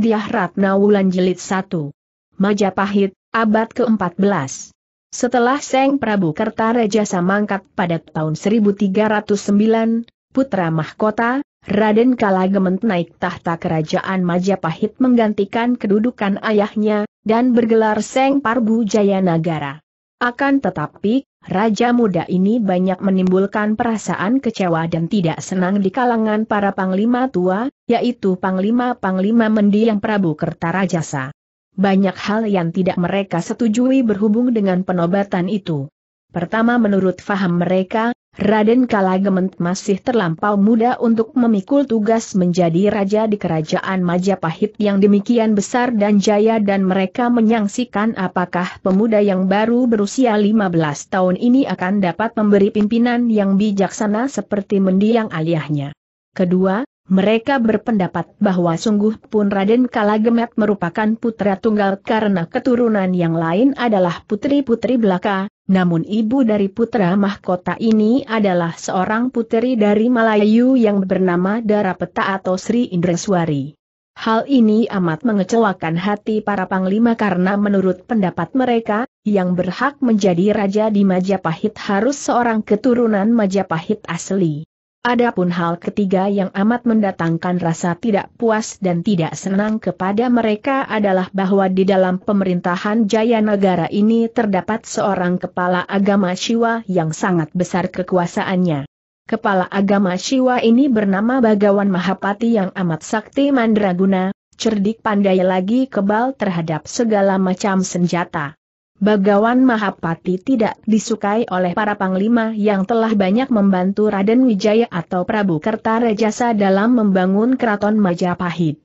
Diah Ratna Wulan Jilid 1. Majapahit, abad ke-14. Setelah Seng Prabu Kertarejasa mangkat pada tahun 1309, putra mahkota, Raden Kalagement naik tahta kerajaan Majapahit menggantikan kedudukan ayahnya, dan bergelar Seng Parbu Jaya Nagara. Akan tetapi, Raja muda ini banyak menimbulkan perasaan kecewa dan tidak senang di kalangan para panglima tua, yaitu panglima-panglima mendiang Prabu Kertarajasa. Banyak hal yang tidak mereka setujui berhubung dengan penobatan itu. Pertama menurut faham mereka, Raden Kalagement masih terlampau muda untuk memikul tugas menjadi raja di kerajaan Majapahit yang demikian besar dan jaya dan mereka menyangsikan apakah pemuda yang baru berusia 15 tahun ini akan dapat memberi pimpinan yang bijaksana seperti mendiang ayahnya. Kedua, mereka berpendapat bahwa sungguh pun Raden Kalagemet merupakan putra tunggal karena keturunan yang lain adalah putri-putri belaka, namun ibu dari putra mahkota ini adalah seorang putri dari Malayu yang bernama Darapeta atau Sri Indreswari. Hal ini amat mengecewakan hati para panglima karena menurut pendapat mereka, yang berhak menjadi raja di Majapahit harus seorang keturunan Majapahit asli. Adapun hal ketiga yang amat mendatangkan rasa tidak puas dan tidak senang kepada mereka adalah bahwa di dalam pemerintahan Jaya Negara ini terdapat seorang kepala agama Siwa yang sangat besar kekuasaannya. Kepala agama Siwa ini bernama Bagawan Mahapati yang amat sakti mandraguna, cerdik pandai lagi kebal terhadap segala macam senjata. Bagawan Mahapati tidak disukai oleh para panglima yang telah banyak membantu Raden Wijaya atau Prabu Kertarejasa dalam membangun keraton Majapahit.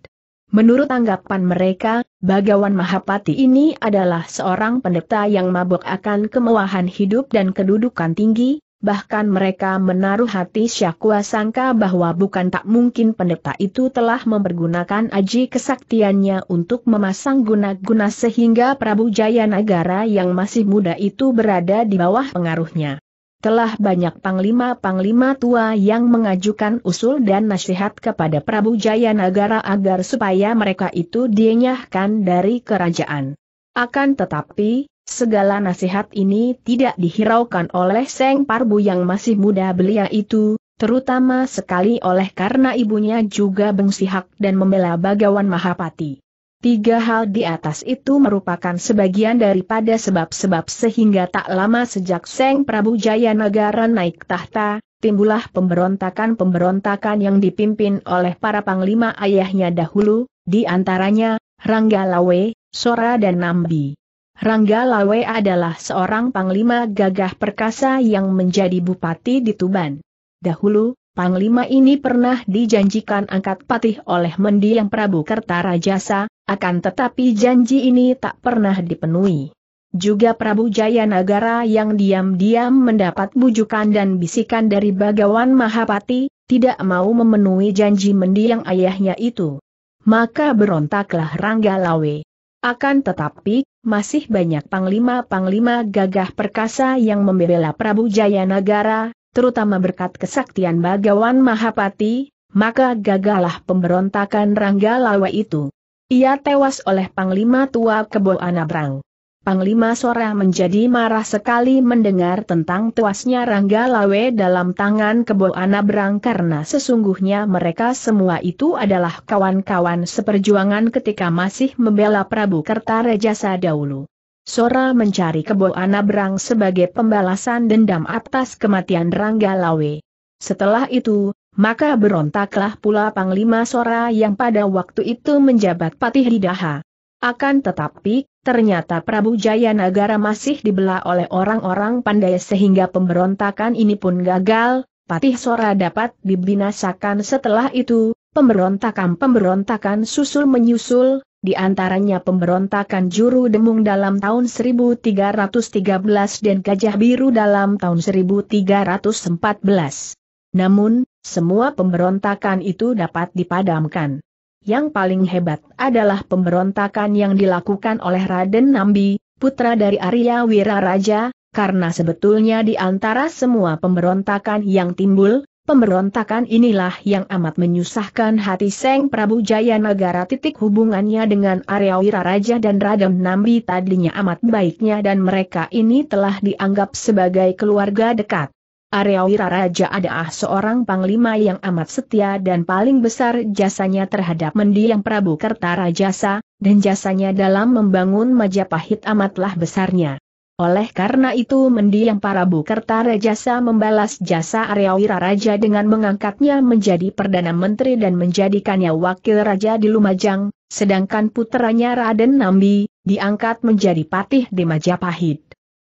Menurut tanggapan mereka, Bagawan Mahapati ini adalah seorang pendeta yang mabuk akan kemewahan hidup dan kedudukan tinggi, bahkan mereka menaruh hati syakwa sangka bahwa bukan tak mungkin pendeta itu telah mempergunakan aji kesaktiannya untuk memasang guna-guna sehingga Prabu Jaya Nagara yang masih muda itu berada di bawah pengaruhnya. Telah banyak panglima-panglima tua yang mengajukan usul dan nasihat kepada Prabu Jaya Nagara agar supaya mereka itu dienyahkan dari kerajaan. Akan tetapi, Segala nasihat ini tidak dihiraukan oleh Seng Parbu yang masih muda belia itu, terutama sekali oleh karena ibunya juga bengsihak dan membela Bagawan Mahapati. Tiga hal di atas itu merupakan sebagian daripada sebab-sebab sehingga tak lama sejak Seng Prabu Jaya Negara naik tahta, timbullah pemberontakan-pemberontakan yang dipimpin oleh para panglima ayahnya dahulu, di antaranya, Rangga Lawe, Sora dan Nambi. Rangga Lawe adalah seorang panglima gagah perkasa yang menjadi bupati di Tuban. Dahulu, panglima ini pernah dijanjikan angkat patih oleh mendiang Prabu Kertarajasa, akan tetapi janji ini tak pernah dipenuhi. Juga Prabu Jaya Nagara yang diam-diam mendapat bujukan dan bisikan dari Bagawan Mahapati, tidak mau memenuhi janji mendiang ayahnya itu. Maka berontaklah Rangga Lawe. Akan tetapi, masih banyak panglima-panglima gagah perkasa yang membela Prabu Jaya Negara, terutama berkat kesaktian Bagawan Mahapati, maka gagalah pemberontakan Rangga Lawa itu. Ia tewas oleh Panglima tua Kebo Anabrang. Panglima Sora menjadi marah sekali mendengar tentang tuasnya Rangga Lawe dalam tangan Kebo Anabrang karena sesungguhnya mereka semua itu adalah kawan-kawan seperjuangan ketika masih membela Prabu Kertarejasa dahulu. Sora mencari Kebo Anabrang sebagai pembalasan dendam atas kematian Rangga Lawe. Setelah itu, maka berontaklah pula Panglima Sora yang pada waktu itu menjabat Patih Hidaha. Akan tetapi, ternyata Prabu Jaya Nagara masih dibelah oleh orang-orang pandai sehingga pemberontakan ini pun gagal, Patih Sora dapat dibinasakan setelah itu, pemberontakan-pemberontakan susul menyusul, di antaranya pemberontakan Juru Demung dalam tahun 1313 dan Gajah Biru dalam tahun 1314. Namun, semua pemberontakan itu dapat dipadamkan. Yang paling hebat adalah pemberontakan yang dilakukan oleh Raden Nambi, putra dari Arya Wiraraja, karena sebetulnya di antara semua pemberontakan yang timbul, Pemberontakan inilah yang amat menyusahkan hati Seng Prabu Jaya Negara titik hubungannya dengan Arya Raja dan Radam Nambi tadinya amat baiknya dan mereka ini telah dianggap sebagai keluarga dekat. Arya Raja adalah seorang panglima yang amat setia dan paling besar jasanya terhadap mendiang Prabu Kertarajasa, dan jasanya dalam membangun Majapahit amatlah besarnya. Oleh karena itu mendiang para Bukerta Jasa membalas jasa Arya Raja dengan mengangkatnya menjadi Perdana Menteri dan menjadikannya Wakil Raja di Lumajang, sedangkan puteranya Raden Nambi, diangkat menjadi Patih di Majapahit.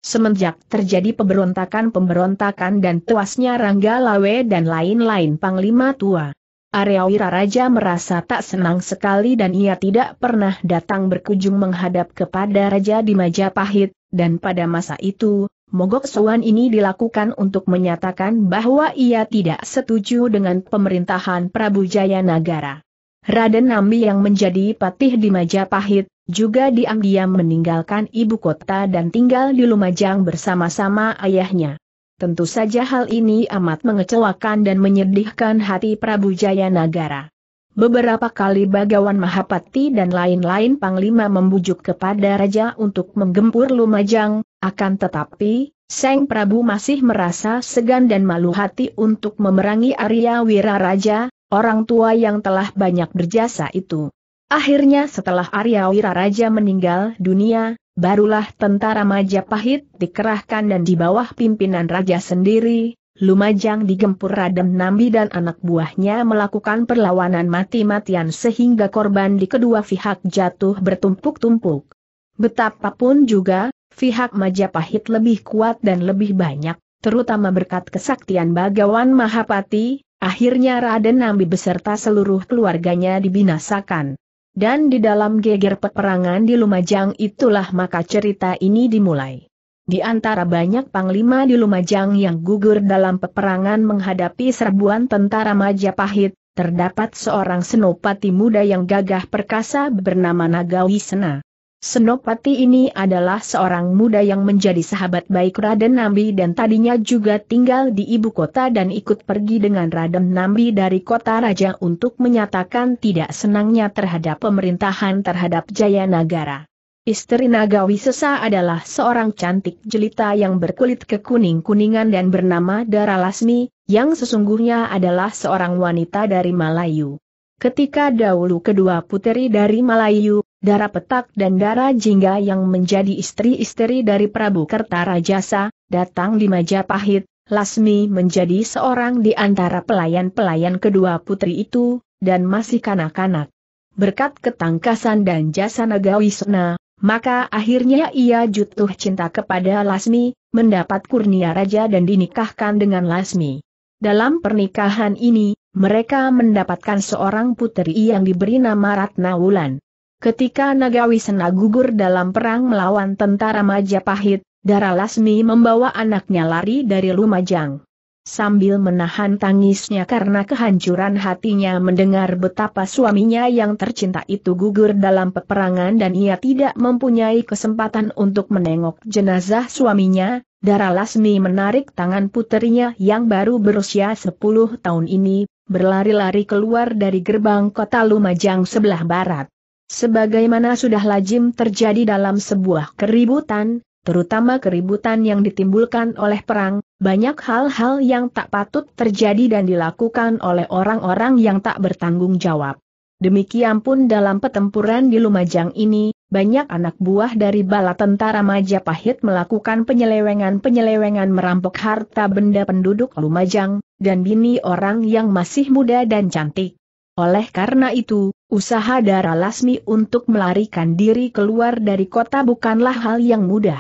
Semenjak terjadi pemberontakan-pemberontakan dan tuasnya Rangga Lawe dan lain-lain Panglima tua. Arya Raja merasa tak senang sekali dan ia tidak pernah datang berkunjung menghadap kepada Raja di Majapahit, dan pada masa itu, mogok sowan ini dilakukan untuk menyatakan bahwa ia tidak setuju dengan pemerintahan Prabu Jaya Nagara. Raden Nambi yang menjadi patih di Majapahit, juga diam-diam meninggalkan ibu kota dan tinggal di Lumajang bersama-sama ayahnya. Tentu saja hal ini amat mengecewakan dan menyedihkan hati Prabu Jaya Nagara. Beberapa kali Bagawan Mahapati dan lain-lain Panglima membujuk kepada Raja untuk menggempur Lumajang, akan tetapi, Seng Prabu masih merasa segan dan malu hati untuk memerangi Arya Wiraraja, orang tua yang telah banyak berjasa itu. Akhirnya setelah Arya Wiraraja meninggal dunia, barulah tentara Majapahit dikerahkan dan di bawah pimpinan Raja sendiri, Lumajang digempur Radem Nambi dan anak buahnya melakukan perlawanan mati-matian sehingga korban di kedua pihak jatuh bertumpuk-tumpuk. Betapapun juga, pihak Majapahit lebih kuat dan lebih banyak, terutama berkat kesaktian Bagawan Mahapati, akhirnya Raden Nambi beserta seluruh keluarganya dibinasakan. Dan di dalam geger peperangan di Lumajang itulah maka cerita ini dimulai. Di antara banyak panglima di Lumajang yang gugur dalam peperangan menghadapi serbuan tentara Majapahit, terdapat seorang senopati muda yang gagah perkasa bernama Nagawi Sena. Senopati ini adalah seorang muda yang menjadi sahabat baik Raden Nambi dan tadinya juga tinggal di ibu kota dan ikut pergi dengan Raden Nambi dari kota raja untuk menyatakan tidak senangnya terhadap pemerintahan terhadap Jaya Nagara. Istri Nagawi Sesa adalah seorang cantik jelita yang berkulit kekuning-kuningan dan bernama Dara Lasmi, yang sesungguhnya adalah seorang wanita dari Malayu. Ketika dahulu kedua puteri dari Malayu, Dara Petak dan Dara Jingga yang menjadi istri-istri dari Prabu Kertarajasa, datang di Majapahit, Lasmi menjadi seorang di antara pelayan-pelayan kedua putri itu, dan masih kanak-kanak. Berkat ketangkasan dan jasa Nagawi Sena, maka akhirnya ia jatuh cinta kepada Lasmi, mendapat kurnia raja dan dinikahkan dengan Lasmi. Dalam pernikahan ini, mereka mendapatkan seorang putri yang diberi nama Ratna Wulan. Ketika Nagawi Sena gugur dalam perang melawan tentara Majapahit, Dara Lasmi membawa anaknya lari dari Lumajang sambil menahan tangisnya karena kehancuran hatinya mendengar betapa suaminya yang tercinta itu gugur dalam peperangan dan ia tidak mempunyai kesempatan untuk menengok jenazah suaminya, Dara Lasmi menarik tangan puterinya yang baru berusia 10 tahun ini, berlari-lari keluar dari gerbang kota Lumajang sebelah barat. Sebagaimana sudah lazim terjadi dalam sebuah keributan, terutama keributan yang ditimbulkan oleh perang, banyak hal-hal yang tak patut terjadi dan dilakukan oleh orang-orang yang tak bertanggung jawab. Demikian pun dalam pertempuran di Lumajang ini, banyak anak buah dari bala tentara Majapahit melakukan penyelewengan-penyelewengan merampok harta benda penduduk Lumajang, dan bini orang yang masih muda dan cantik. Oleh karena itu, usaha Dara Lasmi untuk melarikan diri keluar dari kota bukanlah hal yang mudah.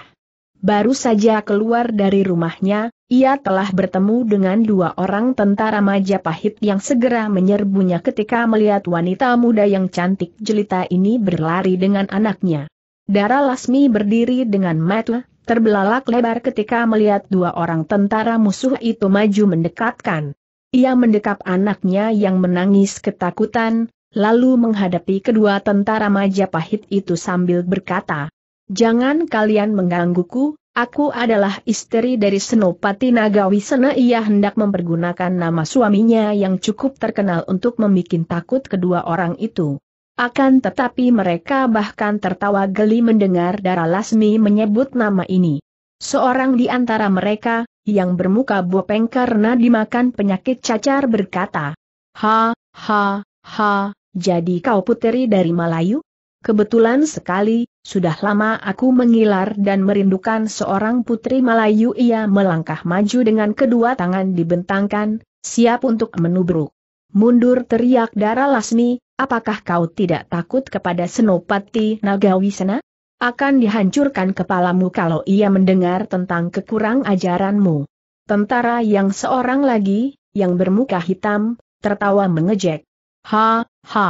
Baru saja keluar dari rumahnya, ia telah bertemu dengan dua orang tentara Majapahit yang segera menyerbunya ketika melihat wanita muda yang cantik jelita ini berlari dengan anaknya. Dara Lasmi berdiri dengan mata terbelalak lebar ketika melihat dua orang tentara musuh itu maju mendekatkan. Ia mendekap anaknya yang menangis ketakutan, lalu menghadapi kedua tentara Majapahit itu sambil berkata, Jangan kalian menggangguku, Aku adalah istri dari Senopati Nagawisena ia hendak mempergunakan nama suaminya yang cukup terkenal untuk membuat takut kedua orang itu. Akan tetapi mereka bahkan tertawa geli mendengar Dara Lasmi menyebut nama ini. Seorang di antara mereka, yang bermuka bopeng karena dimakan penyakit cacar berkata, Ha, ha, ha, jadi kau puteri dari Melayu? Kebetulan sekali, sudah lama aku mengilar dan merindukan seorang putri Melayu ia melangkah maju dengan kedua tangan dibentangkan, siap untuk menubruk. Mundur teriak Dara Lasmi, apakah kau tidak takut kepada Senopati Nagawisena? Akan dihancurkan kepalamu kalau ia mendengar tentang kekurang ajaranmu. Tentara yang seorang lagi, yang bermuka hitam, tertawa mengejek. Ha, ha.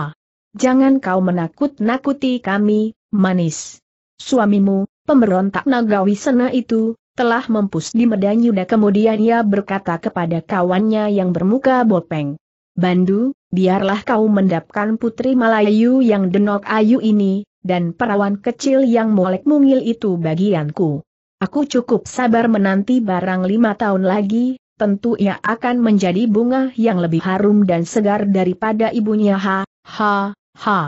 Jangan kau menakut-nakuti kami, manis. Suamimu, pemberontak Nagawi Sena itu, telah mempus di Medan Yuda kemudian ia berkata kepada kawannya yang bermuka bopeng. Bandu, biarlah kau mendapkan putri Malayu yang denok ayu ini, dan perawan kecil yang molek mungil itu bagianku. Aku cukup sabar menanti barang lima tahun lagi, tentu ia akan menjadi bunga yang lebih harum dan segar daripada ibunya ha, ha, ha.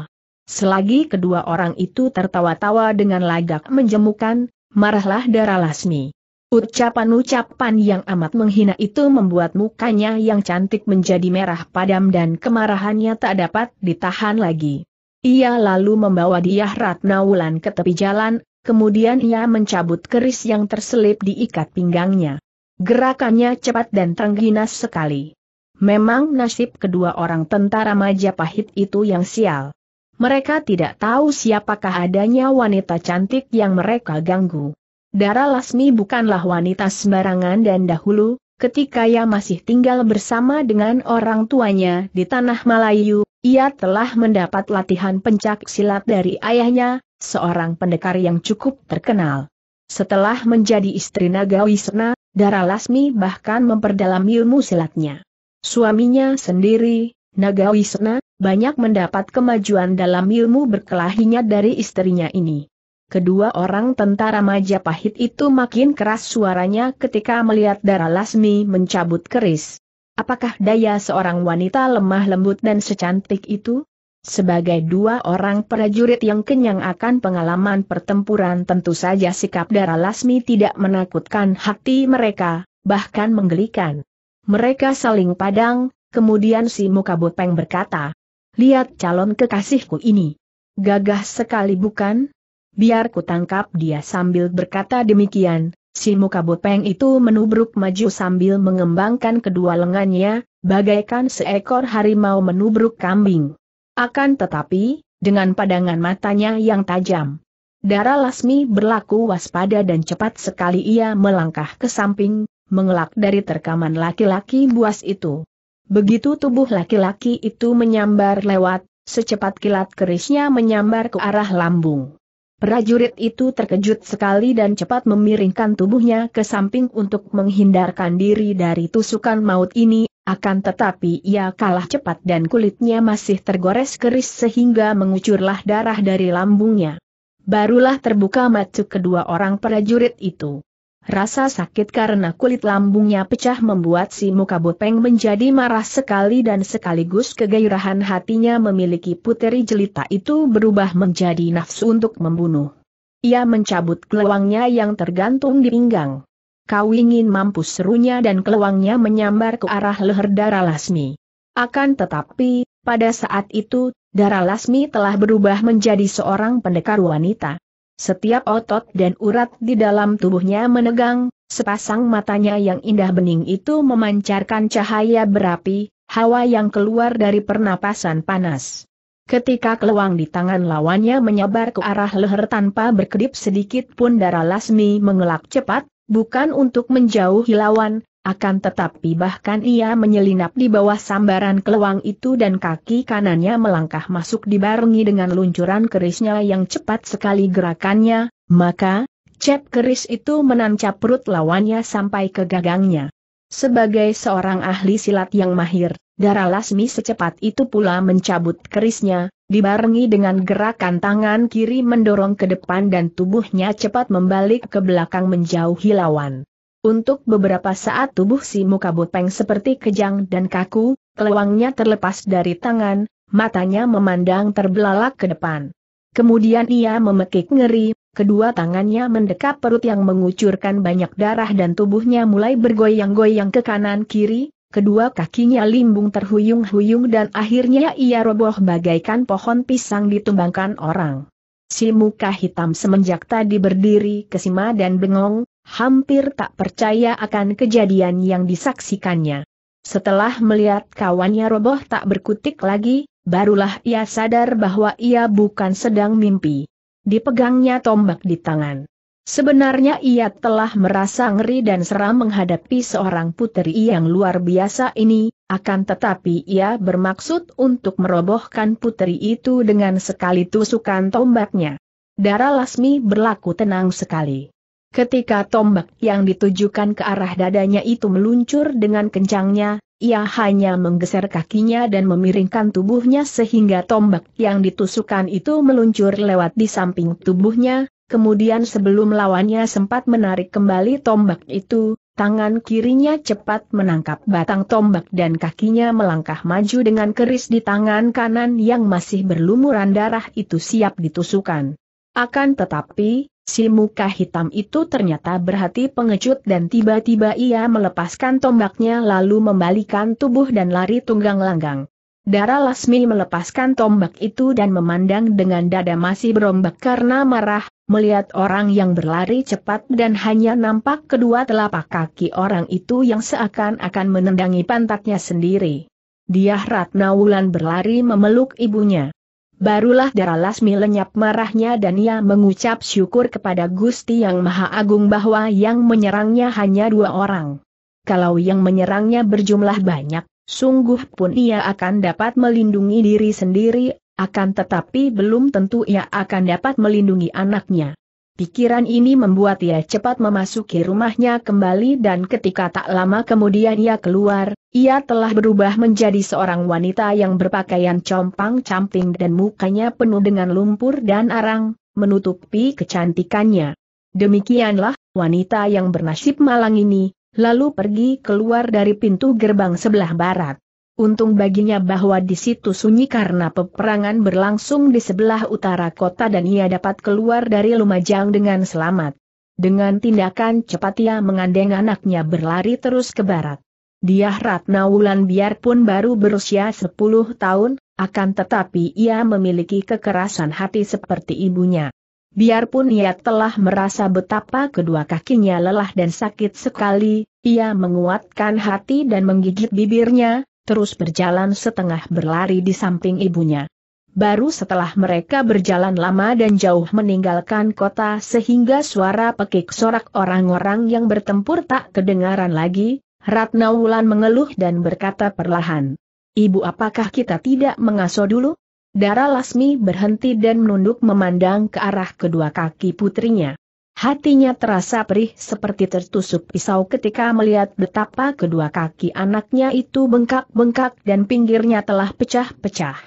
Selagi kedua orang itu tertawa-tawa dengan lagak menjemukan, marahlah Dara Lasmi. Ucapan-ucapan yang amat menghina itu membuat mukanya yang cantik menjadi merah padam dan kemarahannya tak dapat ditahan lagi. Ia lalu membawa dia Ratna Wulan ke tepi jalan, kemudian ia mencabut keris yang terselip di ikat pinggangnya. Gerakannya cepat dan tangginas sekali. Memang nasib kedua orang tentara Majapahit itu yang sial. Mereka tidak tahu siapakah adanya wanita cantik yang mereka ganggu. Dara Lasmi bukanlah wanita sembarangan dan dahulu, ketika ia masih tinggal bersama dengan orang tuanya di tanah Melayu, ia telah mendapat latihan pencak silat dari ayahnya, seorang pendekar yang cukup terkenal. Setelah menjadi istri Nagawisna, Dara Lasmi bahkan memperdalam ilmu silatnya. Suaminya sendiri, Nagawisna, banyak mendapat kemajuan dalam ilmu berkelahinya dari istrinya ini. Kedua orang tentara Majapahit itu makin keras suaranya ketika melihat Dara Lasmi mencabut keris. Apakah daya seorang wanita lemah lembut dan secantik itu? Sebagai dua orang prajurit yang kenyang akan pengalaman pertempuran tentu saja sikap Dara Lasmi tidak menakutkan hati mereka, bahkan menggelikan. Mereka saling padang, kemudian si muka bopeng berkata, Lihat calon kekasihku ini. Gagah sekali bukan? Biar ku tangkap dia sambil berkata demikian, Si muka bopeng itu menubruk maju sambil mengembangkan kedua lengannya, bagaikan seekor harimau menubruk kambing. Akan tetapi, dengan padangan matanya yang tajam. Dara Lasmi berlaku waspada dan cepat sekali ia melangkah ke samping, mengelak dari terkaman laki-laki buas itu. Begitu tubuh laki-laki itu menyambar lewat, secepat kilat kerisnya menyambar ke arah lambung. Prajurit itu terkejut sekali dan cepat memiringkan tubuhnya ke samping untuk menghindarkan diri dari tusukan maut ini, akan tetapi ia kalah cepat dan kulitnya masih tergores keris sehingga mengucurlah darah dari lambungnya. Barulah terbuka mata kedua orang prajurit itu. Rasa sakit karena kulit lambungnya pecah membuat si muka bopeng menjadi marah sekali dan sekaligus kegairahan hatinya memiliki puteri jelita itu berubah menjadi nafsu untuk membunuh. Ia mencabut kelewangnya yang tergantung di pinggang. Kau ingin mampus serunya dan kelewangnya menyambar ke arah leher Dara Lasmi. Akan tetapi, pada saat itu, Dara Lasmi telah berubah menjadi seorang pendekar wanita. Setiap otot dan urat di dalam tubuhnya menegang, sepasang matanya yang indah bening itu memancarkan cahaya berapi, hawa yang keluar dari pernapasan panas. Ketika keluang di tangan lawannya menyebar ke arah leher tanpa berkedip sedikit pun darah Lasmi mengelak cepat, bukan untuk menjauhi lawan, akan tetapi bahkan ia menyelinap di bawah sambaran keluang itu dan kaki kanannya melangkah masuk dibarengi dengan luncuran kerisnya yang cepat sekali gerakannya, maka, cep keris itu menancap perut lawannya sampai ke gagangnya. Sebagai seorang ahli silat yang mahir, Dara Lasmi secepat itu pula mencabut kerisnya, dibarengi dengan gerakan tangan kiri mendorong ke depan dan tubuhnya cepat membalik ke belakang menjauhi lawan. Untuk beberapa saat tubuh si muka bopeng seperti kejang dan kaku, kelewangnya terlepas dari tangan, matanya memandang terbelalak ke depan. Kemudian ia memekik ngeri, kedua tangannya mendekap perut yang mengucurkan banyak darah dan tubuhnya mulai bergoyang-goyang ke kanan kiri, kedua kakinya limbung terhuyung-huyung dan akhirnya ia roboh bagaikan pohon pisang ditumbangkan orang. Si muka hitam semenjak tadi berdiri kesima dan bengong, hampir tak percaya akan kejadian yang disaksikannya. Setelah melihat kawannya roboh tak berkutik lagi, barulah ia sadar bahwa ia bukan sedang mimpi. Dipegangnya tombak di tangan. Sebenarnya ia telah merasa ngeri dan seram menghadapi seorang putri yang luar biasa ini, akan tetapi ia bermaksud untuk merobohkan putri itu dengan sekali tusukan tombaknya. Dara Lasmi berlaku tenang sekali. Ketika tombak yang ditujukan ke arah dadanya itu meluncur dengan kencangnya, ia hanya menggeser kakinya dan memiringkan tubuhnya sehingga tombak yang ditusukkan itu meluncur lewat di samping tubuhnya, Kemudian sebelum lawannya sempat menarik kembali tombak itu, tangan kirinya cepat menangkap batang tombak dan kakinya melangkah maju dengan keris di tangan kanan yang masih berlumuran darah itu siap ditusukan. Akan tetapi, si muka hitam itu ternyata berhati pengecut dan tiba-tiba ia melepaskan tombaknya lalu membalikan tubuh dan lari tunggang langgang. Dara Lasmi melepaskan tombak itu dan memandang dengan dada masih berombak karena marah, melihat orang yang berlari cepat dan hanya nampak kedua telapak kaki orang itu yang seakan-akan menendangi pantatnya sendiri. Dia Ratna Wulan berlari memeluk ibunya. Barulah Dara Lasmi lenyap marahnya dan ia mengucap syukur kepada Gusti Yang Maha Agung bahwa yang menyerangnya hanya dua orang. Kalau yang menyerangnya berjumlah banyak, sungguh pun ia akan dapat melindungi diri sendiri akan tetapi belum tentu ia akan dapat melindungi anaknya. Pikiran ini membuat ia cepat memasuki rumahnya kembali dan ketika tak lama kemudian ia keluar, ia telah berubah menjadi seorang wanita yang berpakaian compang-camping dan mukanya penuh dengan lumpur dan arang, menutupi kecantikannya. Demikianlah, wanita yang bernasib malang ini, lalu pergi keluar dari pintu gerbang sebelah barat. Untung baginya bahwa di situ sunyi karena peperangan berlangsung di sebelah utara kota dan ia dapat keluar dari Lumajang dengan selamat. Dengan tindakan cepat ia mengandeng anaknya berlari terus ke barat. Dia Ratna Wulan biarpun baru berusia 10 tahun, akan tetapi ia memiliki kekerasan hati seperti ibunya. Biarpun ia telah merasa betapa kedua kakinya lelah dan sakit sekali, ia menguatkan hati dan menggigit bibirnya, terus berjalan setengah berlari di samping ibunya. Baru setelah mereka berjalan lama dan jauh meninggalkan kota sehingga suara pekik sorak orang-orang yang bertempur tak kedengaran lagi, Ratna Wulan mengeluh dan berkata perlahan. Ibu apakah kita tidak mengasuh dulu? Dara Lasmi berhenti dan menunduk memandang ke arah kedua kaki putrinya. Hatinya terasa perih seperti tertusuk pisau ketika melihat betapa kedua kaki anaknya itu bengkak-bengkak dan pinggirnya telah pecah-pecah.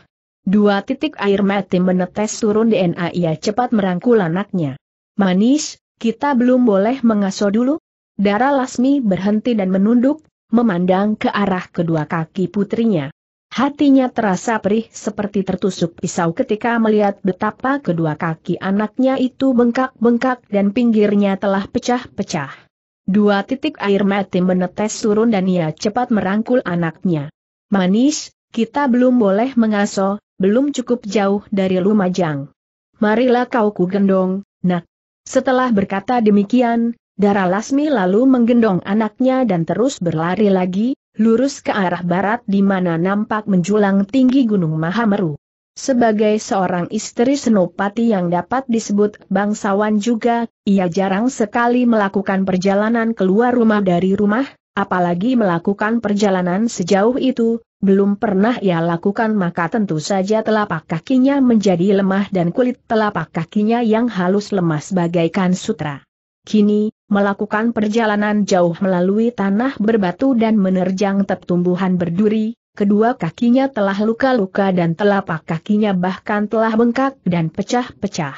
Dua titik air mati menetes turun DNA ia cepat merangkul anaknya. Manis, kita belum boleh mengasuh dulu? Dara Lasmi berhenti dan menunduk, memandang ke arah kedua kaki putrinya. Hatinya terasa perih seperti tertusuk pisau ketika melihat betapa kedua kaki anaknya itu bengkak-bengkak dan pinggirnya telah pecah-pecah. Dua titik air mati menetes turun dan ia cepat merangkul anaknya. Manis, kita belum boleh mengasuh, belum cukup jauh dari Lumajang. Marilah kau ku gendong, nak. Setelah berkata demikian, Dara Lasmi lalu menggendong anaknya dan terus berlari lagi, lurus ke arah barat di mana nampak menjulang tinggi Gunung Mahameru. Sebagai seorang istri senopati yang dapat disebut bangsawan juga, ia jarang sekali melakukan perjalanan keluar rumah dari rumah, apalagi melakukan perjalanan sejauh itu, belum pernah ia lakukan maka tentu saja telapak kakinya menjadi lemah dan kulit telapak kakinya yang halus lemas bagaikan sutra. Kini, melakukan perjalanan jauh melalui tanah berbatu dan menerjang tumbuhan berduri, kedua kakinya telah luka-luka dan telapak kakinya bahkan telah bengkak dan pecah-pecah.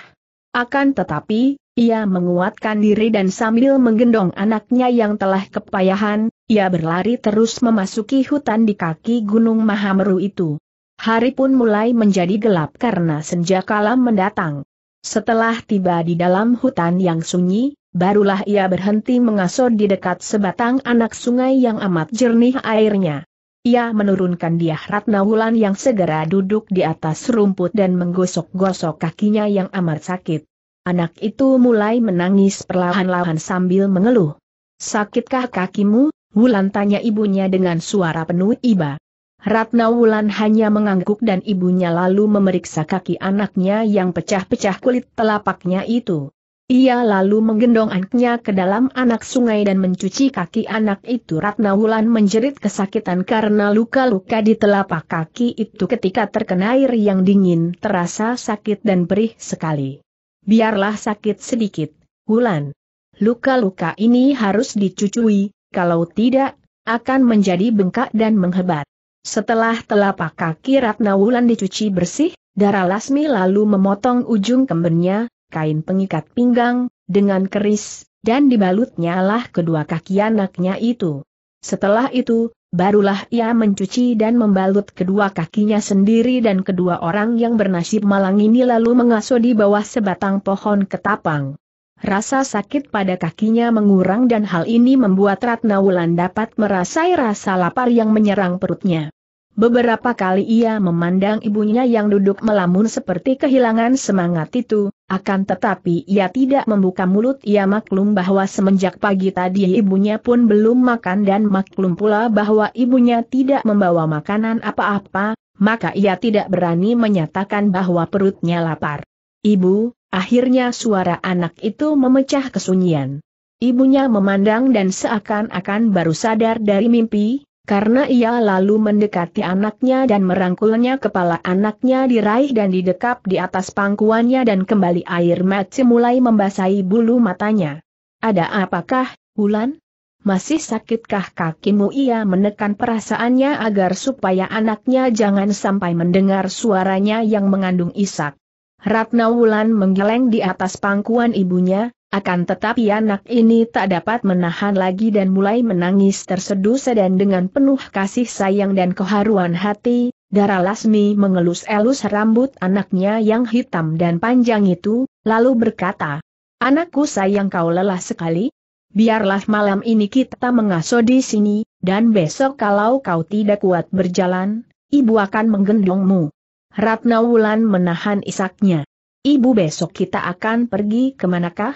Akan tetapi, ia menguatkan diri dan sambil menggendong anaknya yang telah kepayahan, ia berlari terus memasuki hutan di kaki Gunung Mahameru itu. Hari pun mulai menjadi gelap karena senja kalam mendatang. Setelah tiba di dalam hutan yang sunyi, barulah ia berhenti mengasuh di dekat sebatang anak sungai yang amat jernih airnya. Ia menurunkan dia Ratna Wulan yang segera duduk di atas rumput dan menggosok-gosok kakinya yang amat sakit. Anak itu mulai menangis perlahan-lahan sambil mengeluh. Sakitkah kakimu? Wulan tanya ibunya dengan suara penuh iba. Ratna Wulan hanya mengangguk dan ibunya lalu memeriksa kaki anaknya yang pecah-pecah kulit telapaknya itu. Ia lalu menggendong anaknya ke dalam anak sungai dan mencuci kaki anak itu. Ratna Wulan menjerit kesakitan karena luka-luka di telapak kaki itu ketika terkena air yang dingin terasa sakit dan perih sekali. Biarlah sakit sedikit, Wulan. Luka-luka ini harus dicucui, kalau tidak, akan menjadi bengkak dan menghebat. Setelah telapak kaki Ratna Wulan dicuci bersih, Dara Lasmi lalu memotong ujung kembennya, kain pengikat pinggang, dengan keris, dan dibalutnya lah kedua kaki anaknya itu. Setelah itu, barulah ia mencuci dan membalut kedua kakinya sendiri dan kedua orang yang bernasib malang ini lalu mengasuh di bawah sebatang pohon ketapang. Rasa sakit pada kakinya mengurang dan hal ini membuat Ratna Wulan dapat merasai rasa lapar yang menyerang perutnya. Beberapa kali ia memandang ibunya yang duduk melamun seperti kehilangan semangat itu, akan tetapi ia tidak membuka mulut ia maklum bahwa semenjak pagi tadi ibunya pun belum makan dan maklum pula bahwa ibunya tidak membawa makanan apa-apa, maka ia tidak berani menyatakan bahwa perutnya lapar. Ibu, akhirnya suara anak itu memecah kesunyian. Ibunya memandang dan seakan-akan baru sadar dari mimpi, karena ia lalu mendekati anaknya dan merangkulnya kepala anaknya diraih dan didekap di atas pangkuannya dan kembali air mata mulai membasahi bulu matanya. Ada apakah, Wulan? Masih sakitkah kakimu ia menekan perasaannya agar supaya anaknya jangan sampai mendengar suaranya yang mengandung isak. Ratna Wulan menggeleng di atas pangkuan ibunya, akan tetapi anak ini tak dapat menahan lagi dan mulai menangis terseduh dan dengan penuh kasih sayang dan keharuan hati, Dara Lasmi mengelus-elus rambut anaknya yang hitam dan panjang itu, lalu berkata, Anakku sayang kau lelah sekali, biarlah malam ini kita mengasuh di sini, dan besok kalau kau tidak kuat berjalan, ibu akan menggendongmu. Ratna Wulan menahan isaknya. Ibu besok kita akan pergi ke manakah?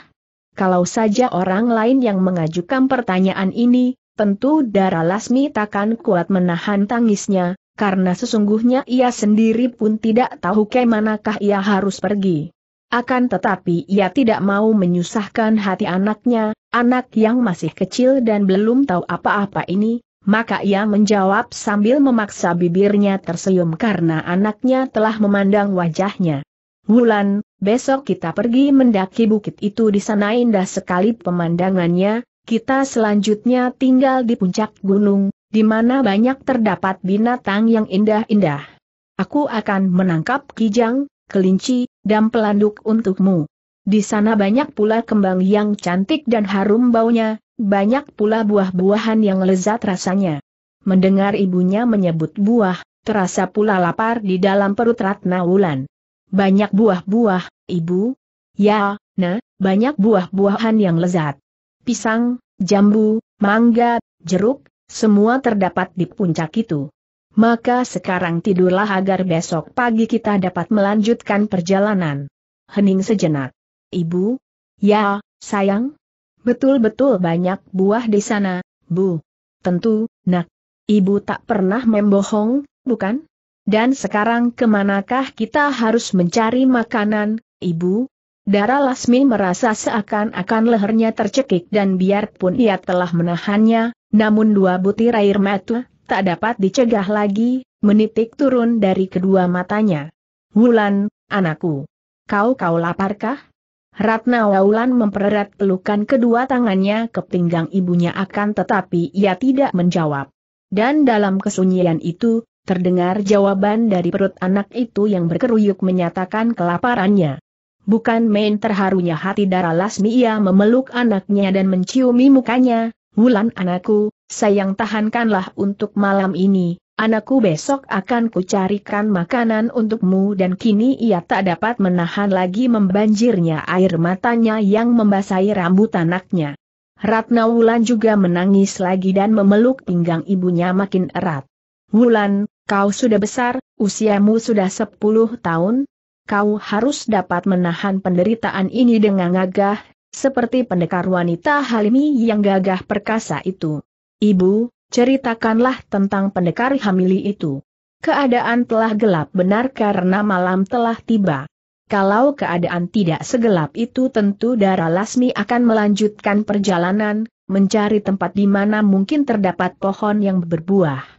Kalau saja orang lain yang mengajukan pertanyaan ini, tentu Dara Lasmi takkan kuat menahan tangisnya, karena sesungguhnya ia sendiri pun tidak tahu ke manakah ia harus pergi. Akan tetapi ia tidak mau menyusahkan hati anaknya, anak yang masih kecil dan belum tahu apa-apa ini, maka ia menjawab sambil memaksa bibirnya tersenyum karena anaknya telah memandang wajahnya. Wulan, besok kita pergi mendaki bukit itu di sana indah sekali pemandangannya, kita selanjutnya tinggal di puncak gunung, di mana banyak terdapat binatang yang indah-indah. Aku akan menangkap kijang, kelinci, dan pelanduk untukmu. Di sana banyak pula kembang yang cantik dan harum baunya, banyak pula buah-buahan yang lezat rasanya. Mendengar ibunya menyebut buah, terasa pula lapar di dalam perut Ratna Wulan. Banyak buah-buah, ibu? Ya, nah, banyak buah-buahan yang lezat. Pisang, jambu, mangga, jeruk, semua terdapat di puncak itu. Maka sekarang tidurlah agar besok pagi kita dapat melanjutkan perjalanan. Hening sejenak. Ibu? Ya, sayang? Betul-betul banyak buah di sana, Bu. Tentu, nak. Ibu tak pernah membohong, bukan? Dan sekarang ke manakah kita harus mencari makanan, Ibu? Dara Lasmi merasa seakan-akan lehernya tercekik dan biarpun ia telah menahannya, namun dua butir air mata, tak dapat dicegah lagi, menitik turun dari kedua matanya. Wulan, anakku. Kau-kau laparkah? Ratna Wulan mempererat pelukan kedua tangannya ke pinggang ibunya akan tetapi ia tidak menjawab. Dan dalam kesunyian itu, Terdengar jawaban dari perut anak itu yang berkeruyuk menyatakan kelaparannya. Bukan main terharunya hati Dara Lasmi ia memeluk anaknya dan menciumi mukanya, Wulan anakku, sayang tahankanlah untuk malam ini, anakku besok akan kucarikan makanan untukmu dan kini ia tak dapat menahan lagi membanjirnya air matanya yang membasahi rambut anaknya. Ratna Wulan juga menangis lagi dan memeluk pinggang ibunya makin erat. Wulan, kau sudah besar, usiamu sudah sepuluh tahun, kau harus dapat menahan penderitaan ini dengan gagah, seperti pendekar wanita Halimi yang gagah perkasa itu. Ibu, ceritakanlah tentang pendekar Hamili itu. Keadaan telah gelap benar karena malam telah tiba. Kalau keadaan tidak segelap itu tentu Dara Lasmi akan melanjutkan perjalanan, mencari tempat di mana mungkin terdapat pohon yang berbuah.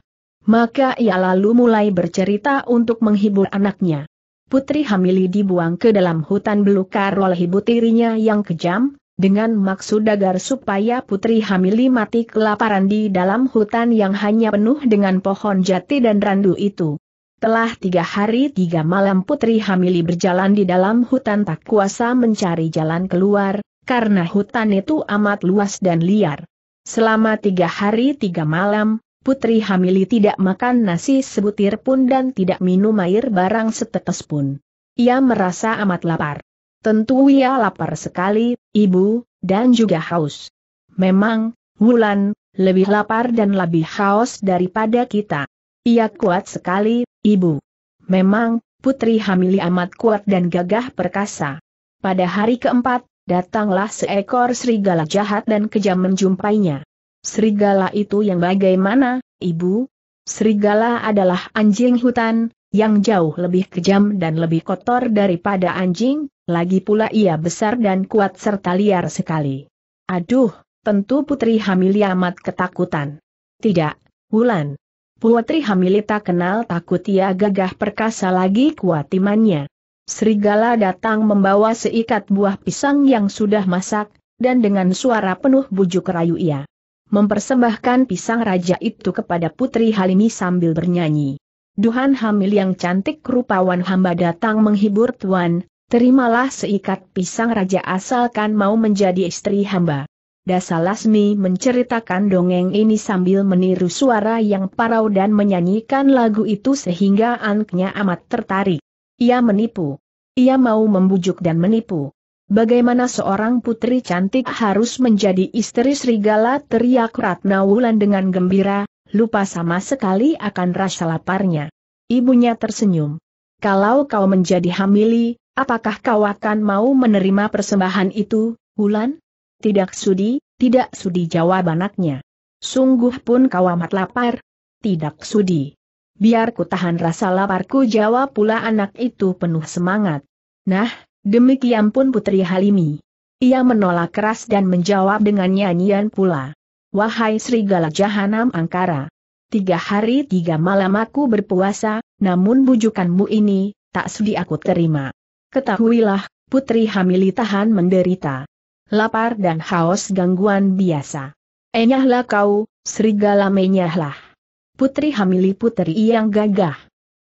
Maka ia lalu mulai bercerita untuk menghibur anaknya. Putri Hamili dibuang ke dalam hutan belukar oleh ibu tirinya yang kejam, dengan maksud agar supaya Putri Hamili mati kelaparan di dalam hutan yang hanya penuh dengan pohon jati dan randu itu. Telah tiga hari tiga malam Putri Hamili berjalan di dalam hutan tak kuasa mencari jalan keluar, karena hutan itu amat luas dan liar. Selama tiga hari tiga malam, Putri Hamili tidak makan nasi sebutir pun dan tidak minum air barang setetes pun. Ia merasa amat lapar. Tentu ia lapar sekali, ibu, dan juga haus. Memang, Wulan, lebih lapar dan lebih haus daripada kita. Ia kuat sekali, ibu. Memang, Putri Hamili amat kuat dan gagah perkasa. Pada hari keempat, datanglah seekor serigala jahat dan kejam menjumpainya. Serigala itu yang bagaimana, Ibu? Serigala adalah anjing hutan, yang jauh lebih kejam dan lebih kotor daripada anjing, lagi pula ia besar dan kuat serta liar sekali. Aduh, tentu Putri Hamili amat ketakutan. Tidak, Wulan. Putri Hamili tak kenal takut ia gagah perkasa lagi kuat imannya. Serigala datang membawa seikat buah pisang yang sudah masak, dan dengan suara penuh bujuk rayu ia mempersembahkan pisang raja itu kepada Putri Halimi sambil bernyanyi. Duhan Hamil yang cantik rupawan hamba datang menghibur tuan, terimalah seikat pisang raja asalkan mau menjadi istri hamba. Dasa Lasmi menceritakan dongeng ini sambil meniru suara yang parau dan menyanyikan lagu itu sehingga anaknya amat tertarik. Ia menipu. Ia mau membujuk dan menipu. Bagaimana seorang putri cantik harus menjadi istri serigala teriak Ratna Wulan dengan gembira, lupa sama sekali akan rasa laparnya. Ibunya tersenyum. Kalau kau menjadi hamili, apakah kau akan mau menerima persembahan itu, Wulan? Tidak sudi, tidak sudi jawab anaknya. Sungguh pun kau amat lapar. Tidak sudi. Biar ku tahan rasa laparku jawab pula anak itu penuh semangat. Nah, Demikian pun Putri Halimi. Ia menolak keras dan menjawab dengan nyanyian pula. Wahai Serigala Jahanam Angkara. Tiga hari tiga malam aku berpuasa, namun bujukanmu ini, tak sudi aku terima. Ketahuilah, Putri Hamili tahan menderita. Lapar dan haus gangguan biasa. Enyahlah kau, Serigala menyahlah. Putri Hamili Putri yang gagah.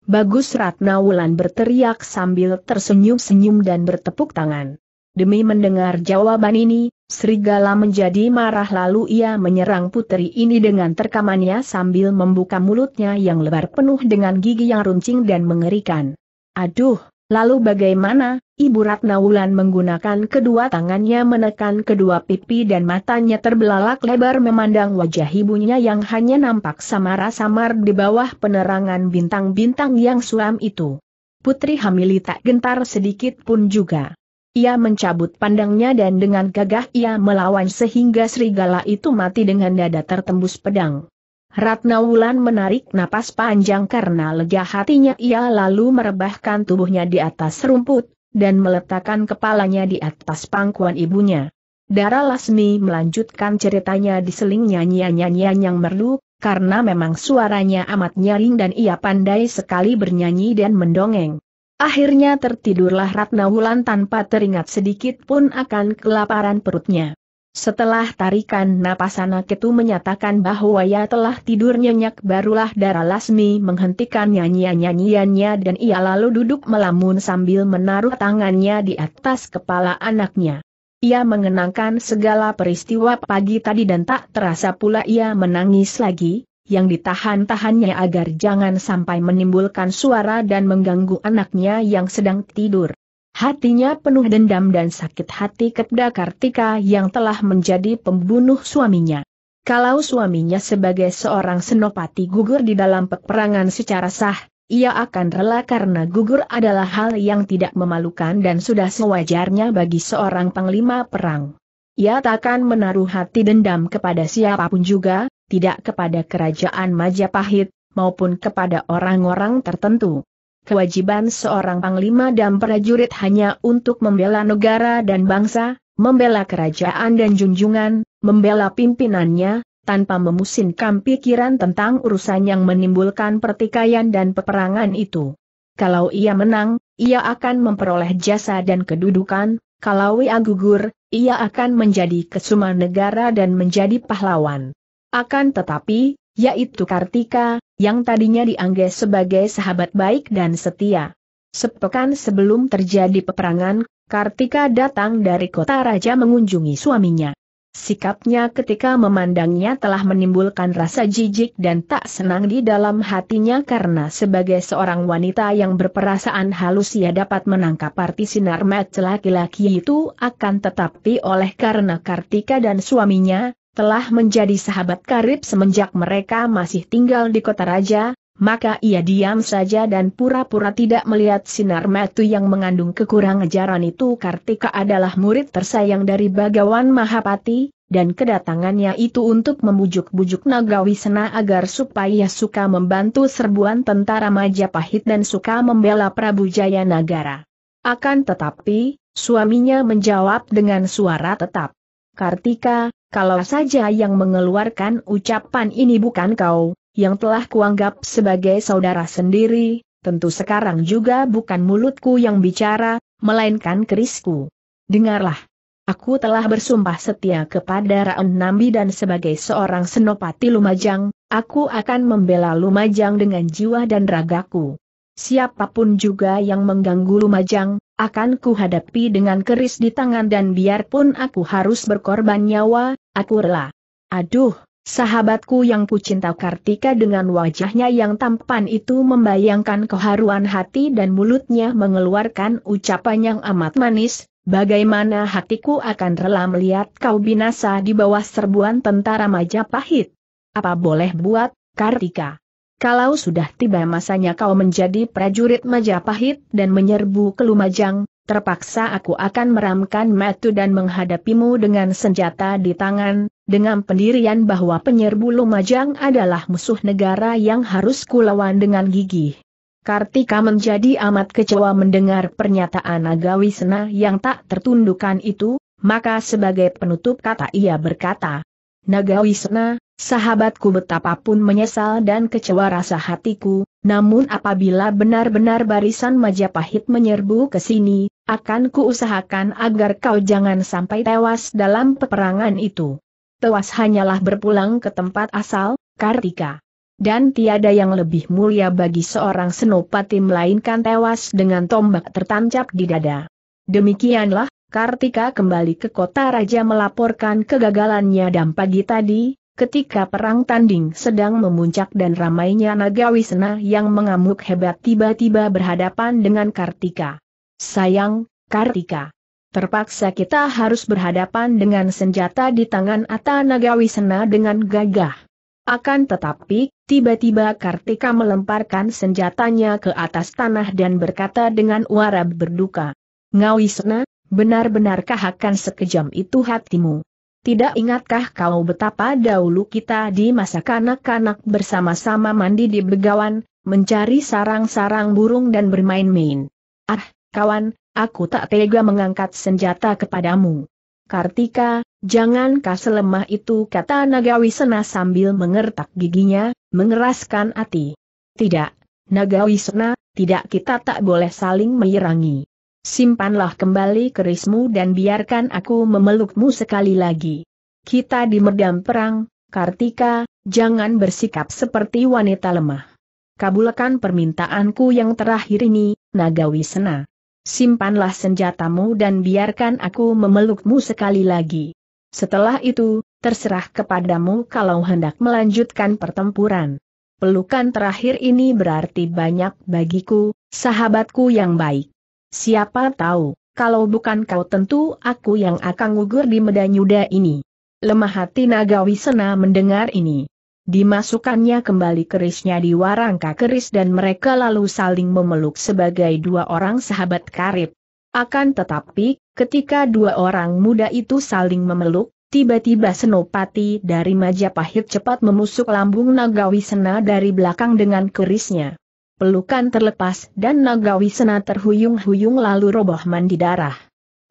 Bagus Ratna Wulan berteriak sambil tersenyum-senyum dan bertepuk tangan. Demi mendengar jawaban ini, Serigala menjadi marah lalu ia menyerang putri ini dengan terkamannya sambil membuka mulutnya yang lebar penuh dengan gigi yang runcing dan mengerikan. Aduh, lalu bagaimana? Ibu Ratna Wulan menggunakan kedua tangannya menekan kedua pipi dan matanya terbelalak lebar memandang wajah ibunya yang hanya nampak samar-samar di bawah penerangan bintang-bintang yang suam itu. Putri Hamili tak gentar sedikit pun juga. Ia mencabut pandangnya dan dengan gagah ia melawan sehingga serigala itu mati dengan dada tertembus pedang. Ratna Wulan menarik napas panjang karena lega hatinya ia lalu merebahkan tubuhnya di atas rumput, dan meletakkan kepalanya di atas pangkuan ibunya. Dara Lasmi melanjutkan ceritanya di seling nyanyian-nyanyian yang merdu, karena memang suaranya amat nyaring dan ia pandai sekali bernyanyi dan mendongeng. Akhirnya tertidurlah Ratna Wulan tanpa teringat sedikit pun akan kelaparan perutnya. Setelah tarikan napas anak itu menyatakan bahwa ia telah tidur nyenyak barulah Dara Lasmi menghentikan nyanyian-nyanyiannya dan ia lalu duduk melamun sambil menaruh tangannya di atas kepala anaknya. Ia mengenangkan segala peristiwa pagi tadi dan tak terasa pula ia menangis lagi, yang ditahan-tahannya agar jangan sampai menimbulkan suara dan mengganggu anaknya yang sedang tidur. Hatinya penuh dendam dan sakit hati kepada Kartika yang telah menjadi pembunuh suaminya. Kalau suaminya sebagai seorang senopati gugur di dalam peperangan secara sah, ia akan rela karena gugur adalah hal yang tidak memalukan dan sudah sewajarnya bagi seorang panglima perang. Ia takkan menaruh hati dendam kepada siapa pun juga, tidak kepada kerajaan Majapahit, maupun kepada orang-orang tertentu kewajiban seorang panglima dan prajurit hanya untuk membela negara dan bangsa, membela kerajaan dan junjungan, membela pimpinannya, tanpa memusingkan pikiran tentang urusan yang menimbulkan pertikaian dan peperangan itu. Kalau ia menang, ia akan memperoleh jasa dan kedudukan, kalau ia gugur, ia akan menjadi kesuma negara dan menjadi pahlawan. Akan tetapi, yaitu Kartika, yang tadinya dianggap sebagai sahabat baik dan setia. Sepekan sebelum terjadi peperangan, Kartika datang dari kota raja mengunjungi suaminya. Sikapnya ketika memandangnya telah menimbulkan rasa jijik dan tak senang di dalam hatinya karena sebagai seorang wanita yang berperasaan halus ia dapat menangkap arti sinar mata laki-laki itu akan tetapi oleh karena Kartika dan suaminya, telah menjadi sahabat karib semenjak mereka masih tinggal di kota raja, maka ia diam saja dan pura-pura tidak melihat sinar metu yang mengandung kekurang ajaran itu Kartika adalah murid tersayang dari Bagawan Mahapati, dan kedatangannya itu untuk membujuk-bujuk Nagawisena agar supaya suka membantu serbuan tentara Majapahit dan suka membela Prabu Jaya Nagara. Akan tetapi, suaminya menjawab dengan suara tetap. Kartika, kalau saja yang mengeluarkan ucapan ini bukan kau, yang telah kuanggap sebagai saudara sendiri, tentu sekarang juga bukan mulutku yang bicara, melainkan kerisku. Dengarlah. Aku telah bersumpah setia kepada Raun Nambi dan sebagai seorang senopati Lumajang, aku akan membela Lumajang dengan jiwa dan ragaku. Siapa pun juga yang mengganggu Lumajang, akan kuhadapi dengan keris di tangan dan biarpun aku harus berkorban nyawa, aku rela. Aduh, sahabatku yang kucinta Kartika dengan wajahnya yang tampan itu membayangkan keharuan hati dan mulutnya mengeluarkan ucapan yang amat manis, bagaimana hatiku akan rela melihat kau binasa di bawah serbuan tentara Majapahit. Apa boleh buat, Kartika? Kalau sudah tiba masanya kau menjadi prajurit Majapahit dan menyerbu ke Lumajang, terpaksa aku akan meramkan metu dan menghadapimu dengan senjata di tangan, dengan pendirian bahwa penyerbu Lumajang adalah musuh negara yang harus kulawan dengan gigih. Kartika menjadi amat kecewa mendengar pernyataan Nagawisena yang tak tertundukan itu, maka sebagai penutup kata ia berkata, Nagawisena, Sahabatku betapapun menyesal dan kecewa rasa hatiku, namun apabila benar-benar barisan Majapahit menyerbu ke sini, akan kuusahakan agar kau jangan sampai tewas dalam peperangan itu. Tewas hanyalah berpulang ke tempat asal, Kartika. Dan tiada yang lebih mulia bagi seorang senopati melainkan tewas dengan tombak tertancap di dada. Demikianlah, Kartika kembali ke kota raja melaporkan kegagalannya dan pagi tadi, Ketika perang tanding sedang memuncak dan ramainya Nagawisena yang mengamuk hebat tiba-tiba berhadapan dengan Kartika. Sayang, Kartika. Terpaksa kita harus berhadapan dengan senjata di tangan Ata Nagawisena dengan gagah. Akan tetapi, tiba-tiba Kartika melemparkan senjatanya ke atas tanah dan berkata dengan uara berduka. Ngawisena, benar-benarkah akan sekejam itu hatimu? Tidak ingatkah kau betapa dahulu kita di masa kanak-kanak bersama-sama mandi di begawan, mencari sarang-sarang burung dan bermain-main? Ah, kawan, aku tak tega mengangkat senjata kepadamu. Kartika, jangan kau selemah itu kata Nagawisena sambil mengertak giginya, mengeraskan hati. Tidak, Nagawisena, tidak kita tak boleh saling menyerangi. Simpanlah kembali kerismu dan biarkan aku memelukmu sekali lagi. Kita di medan perang, Kartika, jangan bersikap seperti wanita lemah. Kabulkan permintaanku yang terakhir ini, Nagawi Sena. Simpanlah senjatamu dan biarkan aku memelukmu sekali lagi. Setelah itu, terserah kepadamu kalau hendak melanjutkan pertempuran. Pelukan terakhir ini berarti banyak bagiku, sahabatku yang baik. Siapa tahu, kalau bukan kau tentu aku yang akan gugur di medan yuda ini. Lemah hati Nagawi Sena mendengar ini. Dimasukkannya kembali kerisnya di warangka keris dan mereka lalu saling memeluk sebagai dua orang sahabat karib. Akan tetapi, Ketika dua orang muda itu saling memeluk, tiba-tiba Senopati dari Majapahit cepat memusuk lambung Nagawi Sena dari belakang dengan kerisnya. Pelukan terlepas dan Nagawi Sena terhuyung-huyung lalu roboh mandi darah.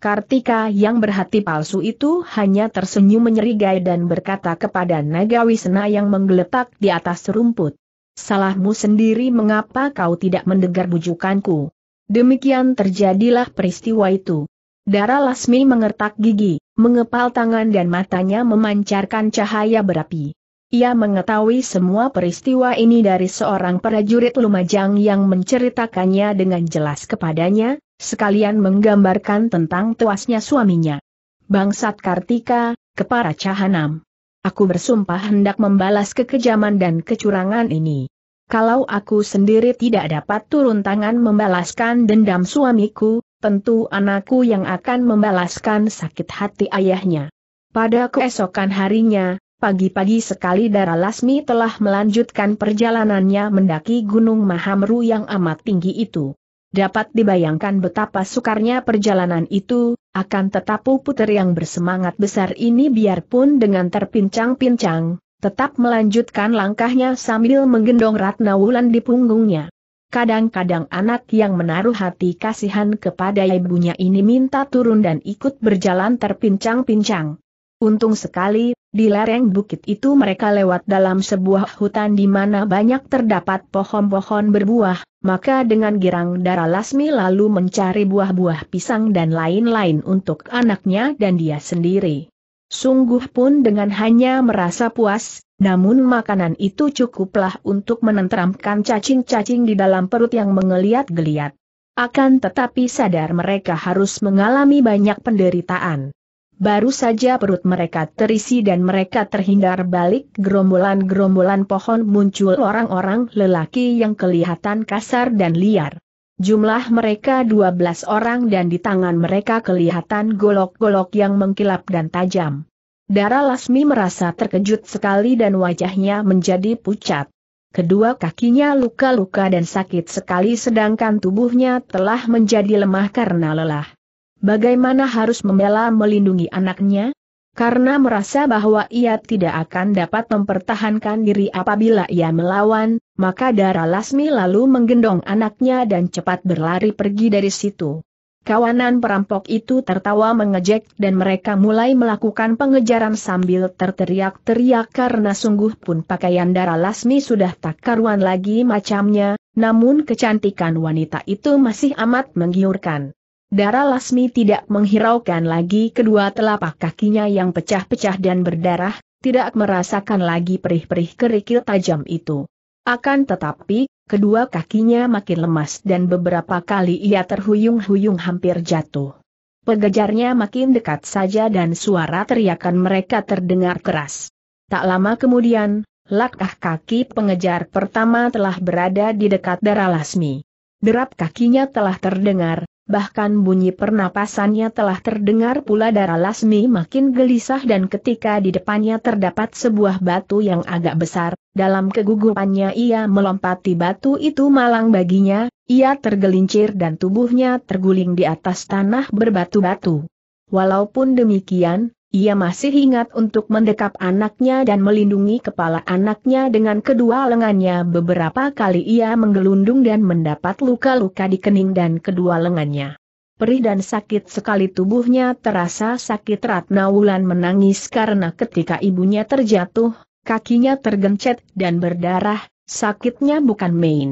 Kartika yang berhati palsu itu hanya tersenyum menyerigai dan berkata kepada Nagawi Sena yang menggeletak di atas rumput. Salahmu sendiri mengapa kau tidak mendengar bujukanku. Demikian terjadilah peristiwa itu. Dara Lasmi mengertak gigi, mengepal tangan dan matanya memancarkan cahaya berapi. Ia mengetahui semua peristiwa ini dari seorang prajurit Lumajang yang menceritakannya dengan jelas kepadanya, sekalian menggambarkan tentang tuasnya suaminya. Bangsat Kartika, kepara Cahanam. Aku bersumpah hendak membalas kekejaman dan kecurangan ini. Kalau aku sendiri tidak dapat turun tangan membalaskan dendam suamiku, tentu anakku yang akan membalaskan sakit hati ayahnya. Pada keesokan harinya, pagi-pagi sekali Dara Lasmi telah melanjutkan perjalanannya mendaki Gunung Mahamru yang amat tinggi itu. Dapat dibayangkan betapa sukarnya perjalanan itu, akan tetapi putri yang bersemangat besar ini biarpun dengan terpincang-pincang, tetap melanjutkan langkahnya sambil menggendong Ratna Wulan di punggungnya. Kadang-kadang anak yang menaruh hati kasihan kepada ibunya ini minta turun dan ikut berjalan terpincang-pincang. Untung sekali, di lereng bukit itu mereka lewat dalam sebuah hutan di mana banyak terdapat pohon-pohon berbuah, maka dengan girang darah Lasmi lalu mencari buah-buah pisang dan lain-lain untuk anaknya dan dia sendiri. Sungguh pun dengan hanya merasa puas, namun makanan itu cukuplah untuk menenteramkan cacing-cacing di dalam perut yang mengeliat-geliat. Akan tetapi sadar mereka harus mengalami banyak penderitaan. Baru saja perut mereka terisi dan mereka terhindar balik gerombolan-gerombolan pohon muncul orang-orang lelaki yang kelihatan kasar dan liar. Jumlah mereka 12 orang dan di tangan mereka kelihatan golok-golok yang mengkilap dan tajam. Dara Lasmi merasa terkejut sekali dan wajahnya menjadi pucat. Kedua kakinya luka-luka dan sakit sekali sedangkan tubuhnya telah menjadi lemah karena lelah. Bagaimana harus membela melindungi anaknya? Karena merasa bahwa ia tidak akan dapat mempertahankan diri apabila ia melawan, maka Dara Lasmi lalu menggendong anaknya dan cepat berlari pergi dari situ. Kawanan perampok itu tertawa mengejek dan mereka mulai melakukan pengejaran sambil terteriak-teriak karena sungguh pun pakaian Dara Lasmi sudah tak karuan lagi macamnya, namun kecantikan wanita itu masih amat menggiurkan. Dara Lasmi tidak menghiraukan lagi kedua telapak kakinya yang pecah-pecah dan berdarah, tidak merasakan lagi perih-perih kerikil tajam itu. Akan tetapi, kedua kakinya makin lemas dan beberapa kali ia terhuyung-huyung hampir jatuh. Pegejarnya makin dekat saja dan suara teriakan mereka terdengar keras. Tak lama kemudian, langkah kaki pengejar pertama telah berada di dekat darah Lasmi. Derap kakinya telah terdengar, bahkan bunyi pernapasannya telah terdengar pula darah Lasmi makin gelisah dan ketika di depannya terdapat sebuah batu yang agak besar, dalam kegugupannya ia melompati batu itu malang baginya, ia tergelincir dan tubuhnya terguling di atas tanah berbatu-batu. Walaupun demikian, ia masih ingat untuk mendekap anaknya dan melindungi kepala anaknya dengan kedua lengannya beberapa kali ia menggelundung dan mendapat luka-luka di kening dan kedua lengannya. Perih dan sakit sekali tubuhnya terasa sakit Ratna Wulan menangis karena ketika ibunya terjatuh, kakinya tergencet dan berdarah, sakitnya bukan main.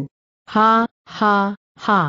Ha, ha, ha.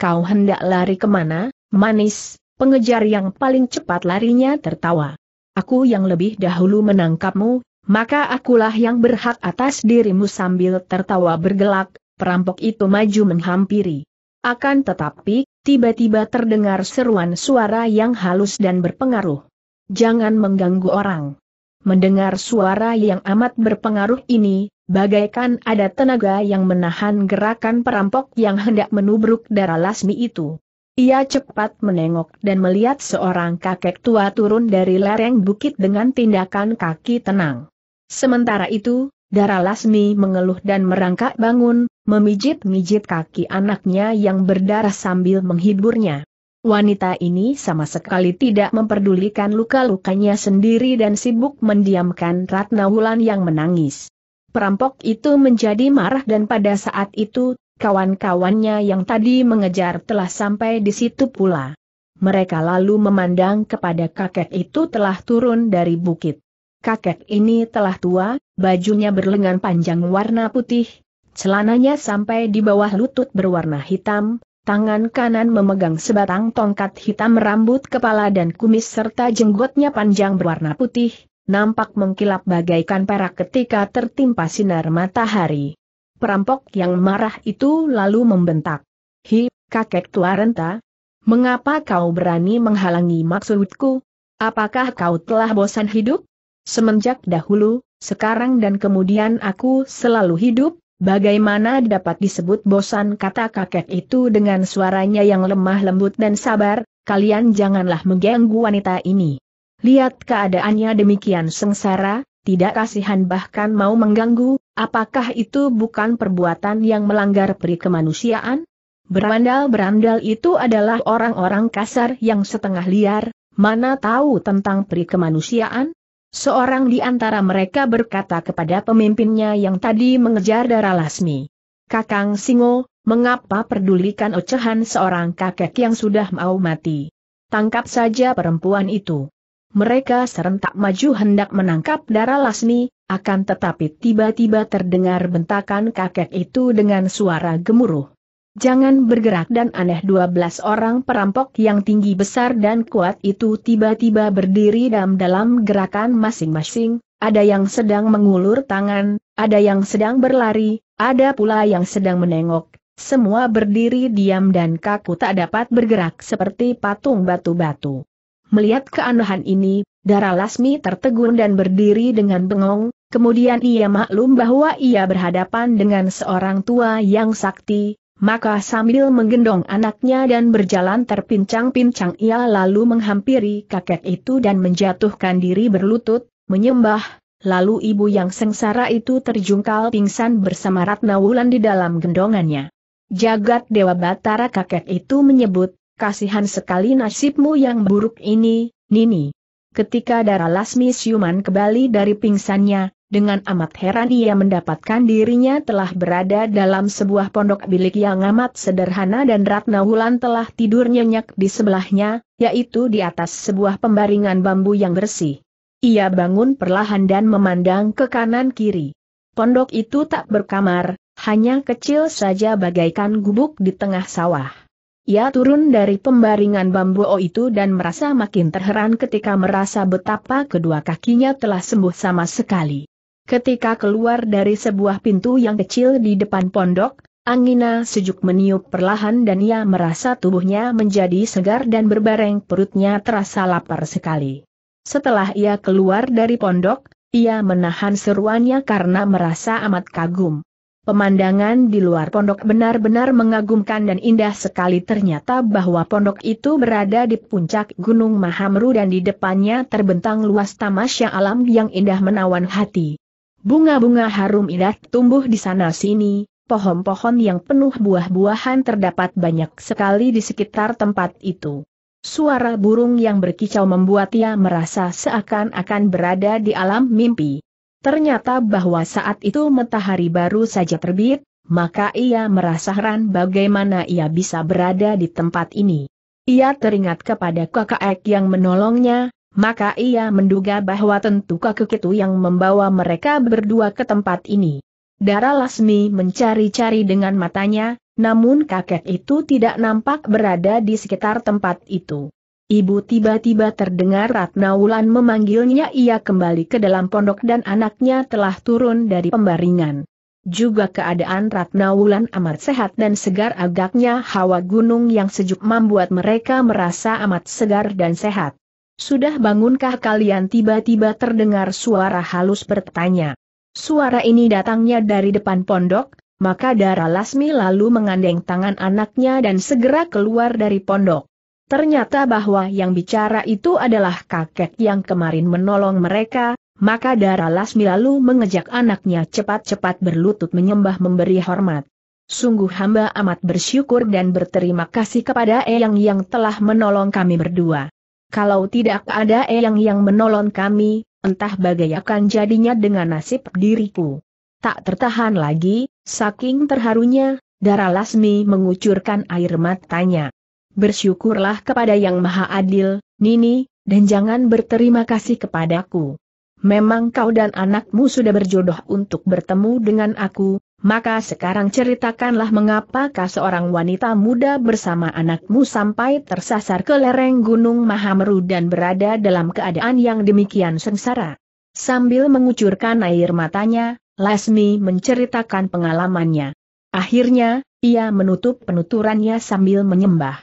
Kau hendak lari ke mana? manis, pengejar yang paling cepat larinya tertawa. Aku yang lebih dahulu menangkapmu, maka akulah yang berhak atas dirimu sambil tertawa bergelak, perampok itu maju menghampiri. Akan tetapi, tiba-tiba terdengar seruan suara yang halus dan berpengaruh. Jangan mengganggu orang. Mendengar suara yang amat berpengaruh ini, bagaikan ada tenaga yang menahan gerakan perampok yang hendak menubruk darah Lasmi itu. Ia cepat menengok dan melihat seorang kakek tua turun dari lereng bukit dengan tindakan kaki tenang. Sementara itu, Dara Lasmi mengeluh dan merangkak bangun, memijit-mijit kaki anaknya yang berdarah sambil menghiburnya. Wanita ini sama sekali tidak memperdulikan luka-lukanya sendiri dan sibuk mendiamkan Ratna Wulan yang menangis. Perampok itu menjadi marah dan pada saat itu kawan-kawannya yang tadi mengejar telah sampai di situ pula. Mereka lalu memandang kepada kakek itu telah turun dari bukit. Kakek ini telah tua, bajunya berlengan panjang warna putih, celananya sampai di bawah lutut berwarna hitam, tangan kanan memegang sebatang tongkat hitam rambut kepala dan kumis serta jenggotnya panjang berwarna putih, nampak mengkilap bagaikan perak ketika tertimpa sinar matahari. Perampok yang marah itu lalu membentak. Hi, kakek tua renta. Mengapa kau berani menghalangi maksudku? Apakah kau telah bosan hidup? Semenjak dahulu, sekarang dan kemudian aku selalu hidup, bagaimana dapat disebut bosan kata kakek itu dengan suaranya yang lemah lembut dan sabar, kalian janganlah mengganggu wanita ini. Lihat keadaannya demikian sengsara, tidak kasihan bahkan mau mengganggu, apakah itu bukan perbuatan yang melanggar peri kemanusiaan? Berandal-berandal itu adalah orang-orang kasar yang setengah liar, mana tahu tentang peri kemanusiaan? Seorang di antara mereka berkata kepada pemimpinnya yang tadi mengejar darah Lasmi. Kakang Singo, mengapa perdulikan ocehan seorang kakek yang sudah mau mati? Tangkap saja perempuan itu. Mereka serentak maju hendak menangkap Dara Lasmi, akan tetapi tiba-tiba terdengar bentakan kakek itu dengan suara gemuruh. Jangan bergerak dan aneh 12 orang perampok yang tinggi besar dan kuat itu tiba-tiba berdiri dalam dalam gerakan masing-masing, ada yang sedang mengulur tangan, ada yang sedang berlari, ada pula yang sedang menengok, semua berdiri diam dan kaku tak dapat bergerak seperti patung batu-batu. Melihat keanehan ini, Dara Lasmi tertegun dan berdiri dengan bengong, kemudian ia maklum bahwa ia berhadapan dengan seorang tua yang sakti, maka sambil menggendong anaknya dan berjalan terpincang-pincang ia lalu menghampiri kakek itu dan menjatuhkan diri berlutut, menyembah, lalu ibu yang sengsara itu terjungkal pingsan bersama Ratna Wulan di dalam gendongannya. Jagat Dewa Batara kakek itu menyebut, kasihan sekali nasibmu yang buruk ini, Nini. Ketika Dara Lasmi siuman kembali dari pingsannya, dengan amat heran ia mendapatkan dirinya telah berada dalam sebuah pondok bilik yang amat sederhana dan Ratna Wulan telah tidur nyenyak di sebelahnya, yaitu di atas sebuah pembaringan bambu yang bersih. Ia bangun perlahan dan memandang ke kanan kiri. Pondok itu tak berkamar, hanya kecil saja bagaikan gubuk di tengah sawah. Ia turun dari pembaringan bambu itu dan merasa makin terheran ketika merasa betapa kedua kakinya telah sembuh sama sekali. Ketika keluar dari sebuah pintu yang kecil di depan pondok, angina sejuk meniup perlahan dan ia merasa tubuhnya menjadi segar dan berbareng perutnya terasa lapar sekali. Setelah ia keluar dari pondok, ia menahan seruannya karena merasa amat kagum. Pemandangan di luar pondok benar-benar mengagumkan dan indah sekali ternyata bahwa pondok itu berada di puncak Gunung Mahamru dan di depannya terbentang luas tamasya alam yang indah menawan hati. Bunga-bunga harum indah tumbuh di sana-sini, pohon-pohon yang penuh buah-buahan terdapat banyak sekali di sekitar tempat itu. Suara burung yang berkicau membuat ia merasa seakan-akan berada di alam mimpi. Ternyata bahwa saat itu matahari baru saja terbit, maka ia merasa heran bagaimana ia bisa berada di tempat ini. Ia teringat kepada kakak yang menolongnya, maka ia menduga bahwa tentu kakek itu yang membawa mereka berdua ke tempat ini. Dara Lasmi mencari-cari dengan matanya, namun kakek itu tidak nampak berada di sekitar tempat itu. Ibu tiba-tiba terdengar Ratna Wulan memanggilnya ia kembali ke dalam pondok dan anaknya telah turun dari pembaringan. Juga keadaan Ratna Wulan amat sehat dan segar agaknya hawa gunung yang sejuk membuat mereka merasa amat segar dan sehat. Sudah bangunkah kalian tiba-tiba terdengar suara halus bertanya. Suara ini datangnya dari depan pondok, maka Dara Lasmi lalu mengandeng tangan anaknya dan segera keluar dari pondok. Ternyata bahwa yang bicara itu adalah kakek yang kemarin menolong mereka, maka Dara Lasmi lalu mengejak anaknya cepat-cepat berlutut menyembah memberi hormat. Sungguh hamba amat bersyukur dan berterima kasih kepada Eyang yang telah menolong kami berdua. Kalau tidak ada Eyang yang menolong kami, entah bagaimana jadinya dengan nasib diriku. Tak tertahan lagi, saking terharunya, Dara Lasmi mengucurkan air matanya. Bersyukurlah kepada Yang Maha Adil, Nini, dan jangan berterima kasih kepadaku. Memang kau dan anakmu sudah berjodoh untuk bertemu dengan aku, maka sekarang ceritakanlah mengapakah seorang wanita muda bersama anakmu sampai tersasar ke lereng Gunung Mahameru dan berada dalam keadaan yang demikian sengsara. Sambil mengucurkan air matanya, Lasmi menceritakan pengalamannya. Akhirnya, ia menutup penuturannya sambil menyembah.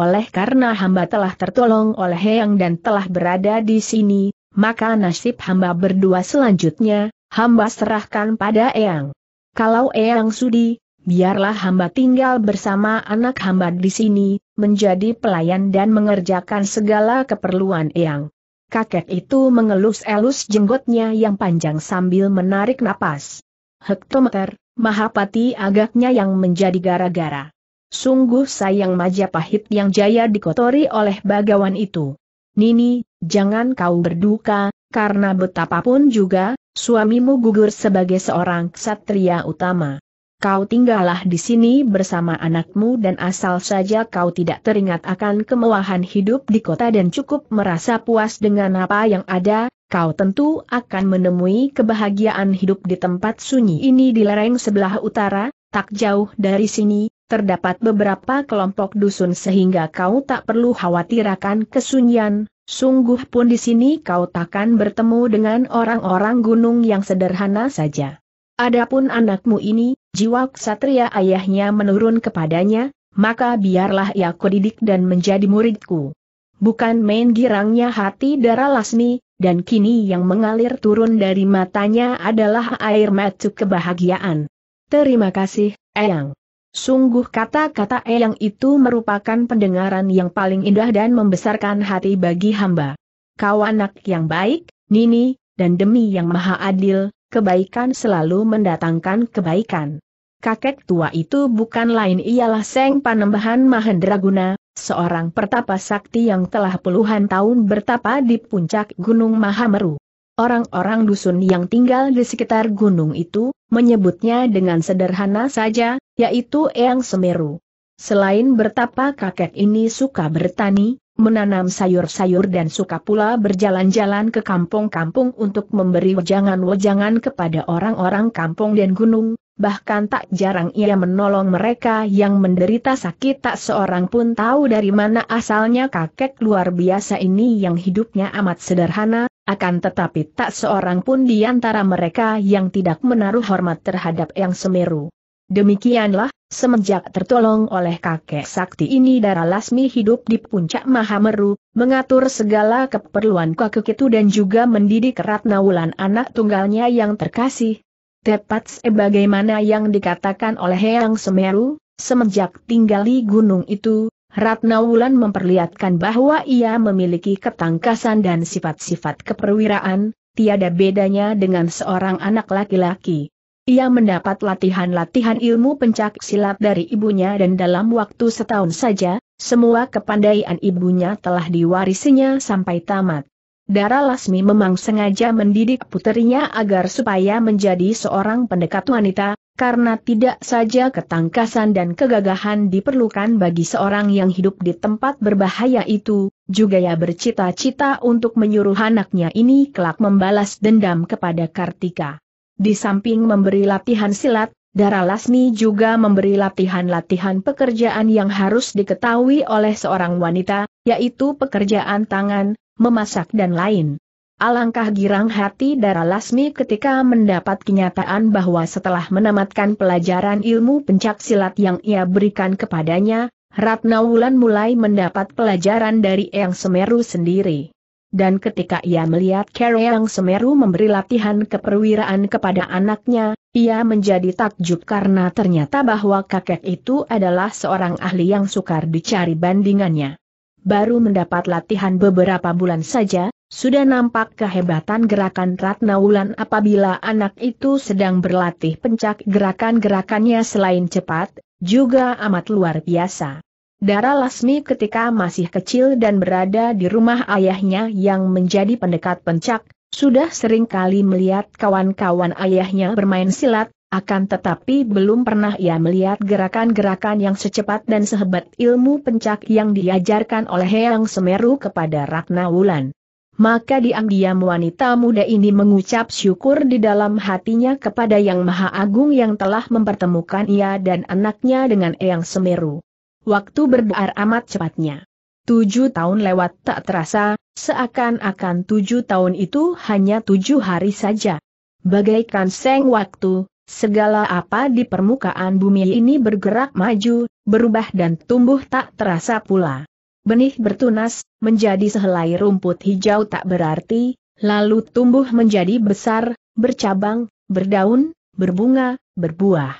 Oleh karena hamba telah tertolong oleh Heyang dan telah berada di sini, maka nasib hamba berdua selanjutnya, hamba serahkan pada Eyang. Kalau Eyang sudi, biarlah hamba tinggal bersama anak hamba di sini, menjadi pelayan dan mengerjakan segala keperluan Eyang. Kakek itu mengelus-elus jenggotnya yang panjang sambil menarik napas. Hektometer, Mahapati agaknya yang menjadi gara-gara. Sungguh sayang Majapahit yang jaya dikotori oleh bagawan itu. Nini, jangan kau berduka, karena betapapun juga, suamimu gugur sebagai seorang ksatria utama. Kau tinggallah di sini bersama anakmu dan asal saja kau tidak teringat akan kemewahan hidup di kota dan cukup merasa puas dengan apa yang ada, kau tentu akan menemui kebahagiaan hidup di tempat sunyi ini di lereng sebelah utara, tak jauh dari sini, terdapat beberapa kelompok dusun sehingga kau tak perlu khawatir akan kesunyian, sungguh pun di sini kau takkan bertemu dengan orang-orang gunung yang sederhana saja. Adapun anakmu ini, jiwa ksatria ayahnya menurun kepadanya, maka biarlah ia kudidik dan menjadi muridku. Bukan main girangnya hati Dara Lasmi, dan kini yang mengalir turun dari matanya adalah air mata kebahagiaan. Terima kasih, Eyang. Sungguh kata-kata Eyang itu merupakan pendengaran yang paling indah dan membesarkan hati bagi hamba. Kau anak yang baik, Nini, dan demi yang maha adil, kebaikan selalu mendatangkan kebaikan. Kakek tua itu bukan lain ialah Seng Panembahan Mahendraguna, seorang pertapa sakti yang telah puluhan tahun bertapa di puncak Gunung Mahameru. Orang-orang dusun yang tinggal di sekitar gunung itu, menyebutnya dengan sederhana saja, yaitu Eyang Semeru. Selain bertapa kakek ini suka bertani, menanam sayur-sayur dan suka pula berjalan-jalan ke kampung-kampung untuk memberi wejangan-wejangan kepada orang-orang kampung dan gunung, bahkan tak jarang ia menolong mereka yang menderita sakit tak seorang pun tahu dari mana asalnya kakek luar biasa ini yang hidupnya amat sederhana, akan tetapi tak seorang pun di antara mereka yang tidak menaruh hormat terhadap Yang Semeru. Demikianlah, semenjak tertolong oleh kakek sakti ini Dara Lasmi hidup di puncak Mahameru, mengatur segala keperluan kakek itu dan juga mendidik Ratna Wulan anak tunggalnya yang terkasih. Tepat sebagaimana yang dikatakan oleh Yang Semeru, semenjak tinggal di gunung itu, Ratna Wulan memperlihatkan bahwa ia memiliki ketangkasan dan sifat-sifat keperwiraan, tiada bedanya dengan seorang anak laki-laki. Ia mendapat latihan-latihan ilmu pencak silat dari ibunya dan dalam waktu setahun saja, semua kepandaian ibunya telah diwarisinya sampai tamat. Dara Lasmi memang sengaja mendidik puterinya agar supaya menjadi seorang pendekat wanita, karena tidak saja ketangkasan dan kegagahan diperlukan bagi seorang yang hidup di tempat berbahaya itu, juga ia bercita-cita untuk menyuruh anaknya ini kelak membalas dendam kepada Kartika. Di samping memberi latihan silat, Dara Lasmi juga memberi latihan-latihan pekerjaan yang harus diketahui oleh seorang wanita, yaitu pekerjaan tangan, memasak dan lain. Alangkah girang hati Dara Lasmi ketika mendapat kenyataan bahwa setelah menamatkan pelajaran ilmu pencak silat yang ia berikan kepadanya, Ratna Wulan mulai mendapat pelajaran dari Eyang Semeru sendiri. Dan ketika ia melihat Eyang Semeru memberi latihan keperwiraan kepada anaknya, ia menjadi takjub karena ternyata bahwa kakek itu adalah seorang ahli yang sukar dicari bandingannya. Baru mendapat latihan beberapa bulan saja, sudah nampak kehebatan gerakan Ratna Wulan apabila anak itu sedang berlatih pencak gerakan-gerakannya selain cepat, juga amat luar biasa. Dara Lasmi ketika masih kecil dan berada di rumah ayahnya yang menjadi pendekat pencak, sudah sering kali melihat kawan-kawan ayahnya bermain silat, akan tetapi belum pernah ia melihat gerakan-gerakan yang secepat dan sehebat ilmu pencak yang diajarkan oleh Yang Semeru kepada Ratna Wulan. Maka diam-diam wanita muda ini mengucap syukur di dalam hatinya kepada Yang Maha Agung yang telah mempertemukan ia dan anaknya dengan Eyang Semeru. Waktu berbuar amat cepatnya. Tujuh tahun lewat tak terasa, seakan-akan tujuh tahun itu hanya tujuh hari saja. Bagaikan seng waktu, segala apa di permukaan bumi ini bergerak maju, berubah dan tumbuh tak terasa pula. Benih bertunas, menjadi sehelai rumput hijau tak berarti, lalu tumbuh menjadi besar, bercabang, berdaun, berbunga, berbuah.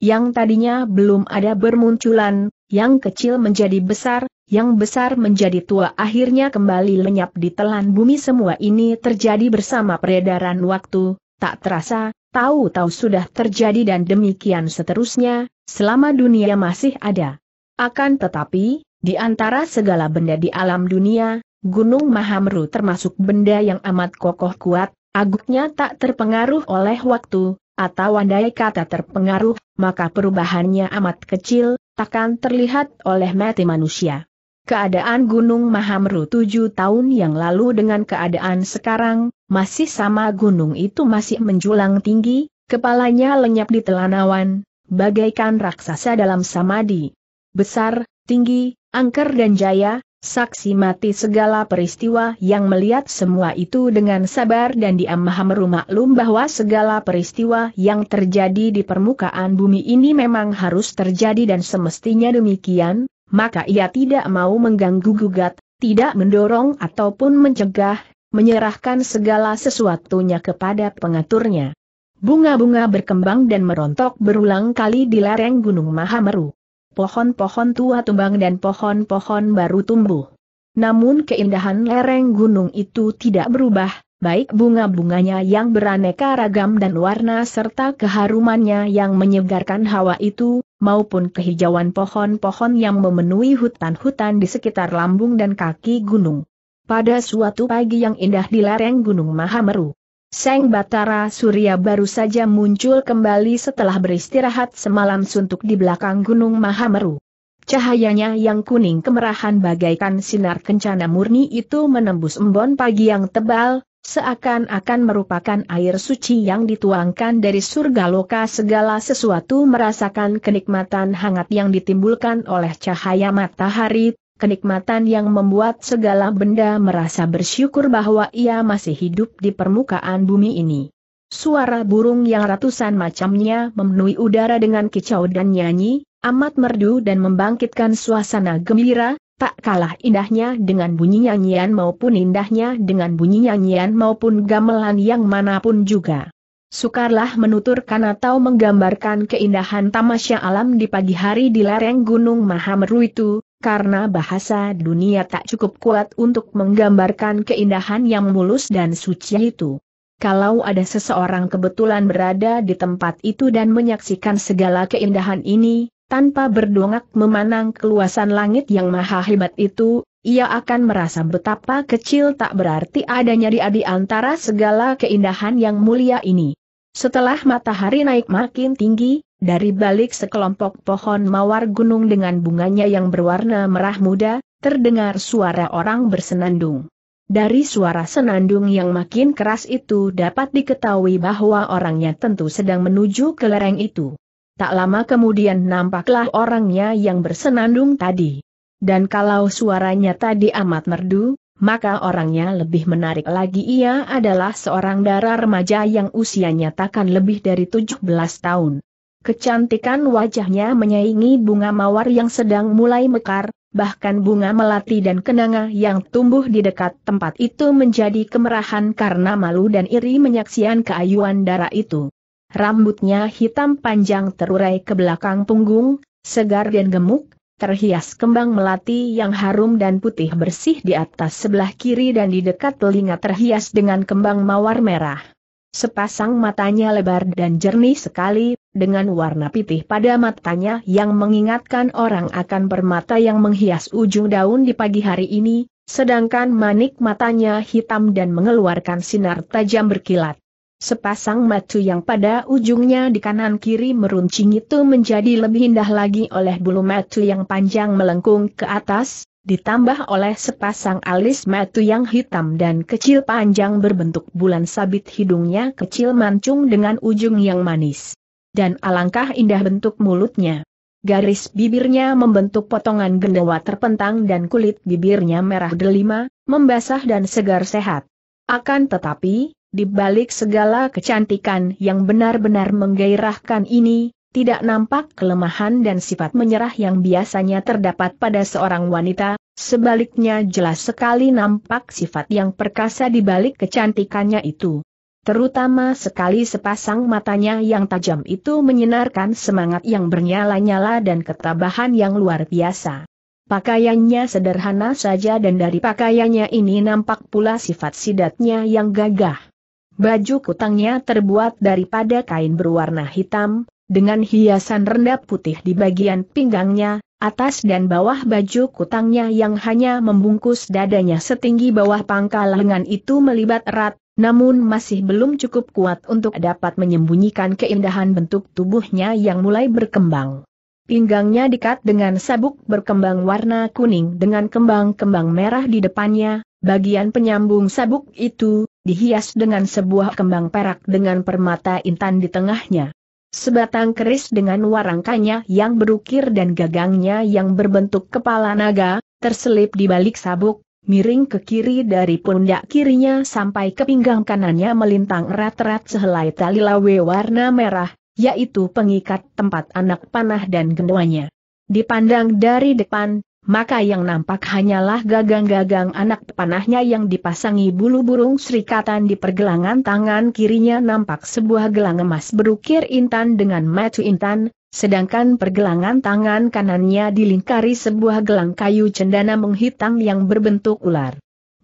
Yang tadinya belum ada bermunculan, yang kecil menjadi besar, yang besar menjadi tua akhirnya kembali lenyap di telan bumi semua ini terjadi bersama peredaran waktu, tak terasa, tahu-tahu sudah terjadi dan demikian seterusnya, selama dunia masih ada. Akan tetapi, di antara segala benda di alam dunia, Gunung Mahamru termasuk benda yang amat kokoh kuat, aguknya tak terpengaruh oleh waktu, atau andai kata terpengaruh, maka perubahannya amat kecil, takkan terlihat oleh mati manusia. Keadaan Gunung Mahamru tujuh tahun yang lalu dengan keadaan sekarang, masih sama gunung itu masih menjulang tinggi, kepalanya lenyap di telanawan, bagaikan raksasa dalam samadi. Besar, tinggi, angker dan jaya, saksi mati segala peristiwa yang melihat semua itu dengan sabar dan diam Mahamru maklum bahwa segala peristiwa yang terjadi di permukaan bumi ini memang harus terjadi dan semestinya demikian, maka ia tidak mau mengganggu gugat, tidak mendorong ataupun mencegah, menyerahkan segala sesuatunya kepada pengaturnya. Bunga-bunga berkembang dan merontok berulang kali di lereng Gunung Mahameru. Pohon-pohon tua tumbang dan pohon-pohon baru tumbuh. Namun keindahan lereng gunung itu tidak berubah, baik bunga-bunganya yang beraneka ragam dan warna serta keharumannya yang menyegarkan hawa itu, maupun kehijauan pohon-pohon yang memenuhi hutan-hutan di sekitar lambung dan kaki gunung. Pada suatu pagi yang indah di lereng Gunung Mahameru, Seng Batara Surya baru saja muncul kembali setelah beristirahat semalam suntuk di belakang Gunung Mahameru. Cahayanya yang kuning kemerahan bagaikan sinar kencana murni itu menembus embon pagi yang tebal, Seakan-akan merupakan air suci yang dituangkan dari surga loka segala sesuatu merasakan kenikmatan hangat yang ditimbulkan oleh cahaya matahari, kenikmatan yang membuat segala benda merasa bersyukur bahwa ia masih hidup di permukaan bumi ini. Suara burung yang ratusan macamnya memenuhi udara dengan kicau dan nyanyi, amat merdu dan membangkitkan suasana gembira, tak kalah indahnya dengan bunyi nyanyian maupun indahnya dengan bunyi nyanyian maupun gamelan yang mana pun juga. Sukarlah menuturkan atau menggambarkan keindahan tamasya alam di pagi hari di lereng Gunung Mahameru itu, karena bahasa dunia tak cukup kuat untuk menggambarkan keindahan yang mulus dan suci itu. Kalau ada seseorang kebetulan berada di tempat itu dan menyaksikan segala keindahan ini, tanpa berdongak memandang keluasan langit yang maha hebat itu, ia akan merasa betapa kecil tak berarti adanya di adi antara segala keindahan yang mulia ini. Setelah matahari naik makin tinggi, dari balik sekelompok pohon mawar gunung dengan bunganya yang berwarna merah muda, terdengar suara orang bersenandung. Dari suara senandung yang makin keras itu dapat diketahui bahwa orangnya tentu sedang menuju ke lereng itu. Tak lama kemudian nampaklah orangnya yang bersenandung tadi. Dan kalau suaranya tadi amat merdu, maka orangnya lebih menarik lagi ia adalah seorang darah remaja yang usianya takkan lebih dari 17 tahun. Kecantikan wajahnya menyaingi bunga mawar yang sedang mulai mekar, bahkan bunga melati dan kenanga yang tumbuh di dekat tempat itu menjadi kemerahan karena malu dan iri menyaksikan keayuan darah itu. Rambutnya hitam panjang terurai ke belakang punggung, segar dan gemuk, terhias kembang melati yang harum dan putih bersih di atas sebelah kiri dan di dekat telinga terhias dengan kembang mawar merah. Sepasang matanya lebar dan jernih sekali, dengan warna putih pada matanya yang mengingatkan orang akan permata yang menghias ujung daun di pagi hari ini, sedangkan manik matanya hitam dan mengeluarkan sinar tajam berkilat. Sepasang mata yang pada ujungnya di kanan kiri meruncing itu menjadi lebih indah lagi oleh bulu mata yang panjang melengkung ke atas, ditambah oleh sepasang alis mata yang hitam dan kecil panjang berbentuk bulan sabit hidungnya kecil mancung dengan ujung yang manis. Dan alangkah indah bentuk mulutnya. Garis bibirnya membentuk potongan gendewa terpentang dan kulit bibirnya merah delima, membasah dan segar sehat. Akan tetapi, di balik segala kecantikan yang benar-benar menggairahkan ini, tidak nampak kelemahan dan sifat menyerah yang biasanya terdapat pada seorang wanita, sebaliknya jelas sekali nampak sifat yang perkasa di balik kecantikannya itu. Terutama sekali sepasang matanya yang tajam itu menyinarkan semangat yang bernyala-nyala dan ketabahan yang luar biasa. Pakaiannya sederhana saja dan dari pakaiannya ini nampak pula sifat sidatnya yang gagah. Baju kutangnya terbuat daripada kain berwarna hitam, dengan hiasan rendah putih di bagian pinggangnya, atas dan bawah baju kutangnya yang hanya membungkus dadanya setinggi bawah pangkal lengan itu melibat erat, namun masih belum cukup kuat untuk dapat menyembunyikan keindahan bentuk tubuhnya yang mulai berkembang. Pinggangnya dikat dengan sabuk berkembang warna kuning dengan kembang-kembang merah di depannya, bagian penyambung sabuk itu, dihias dengan sebuah kembang perak dengan permata intan di tengahnya. Sebatang keris dengan warangkanya yang berukir dan gagangnya yang berbentuk kepala naga, terselip di balik sabuk, miring ke kiri dari pundak kirinya sampai ke pinggang kanannya melintang erat-erat sehelai tali lawe warna merah, yaitu pengikat tempat anak panah dan gendawanya. Dipandang dari depan, maka yang nampak hanyalah gagang-gagang anak panahnya yang dipasangi bulu burung serikatan di pergelangan tangan kirinya nampak sebuah gelang emas berukir intan dengan matu intan, sedangkan pergelangan tangan kanannya dilingkari sebuah gelang kayu cendana menghitam yang berbentuk ular.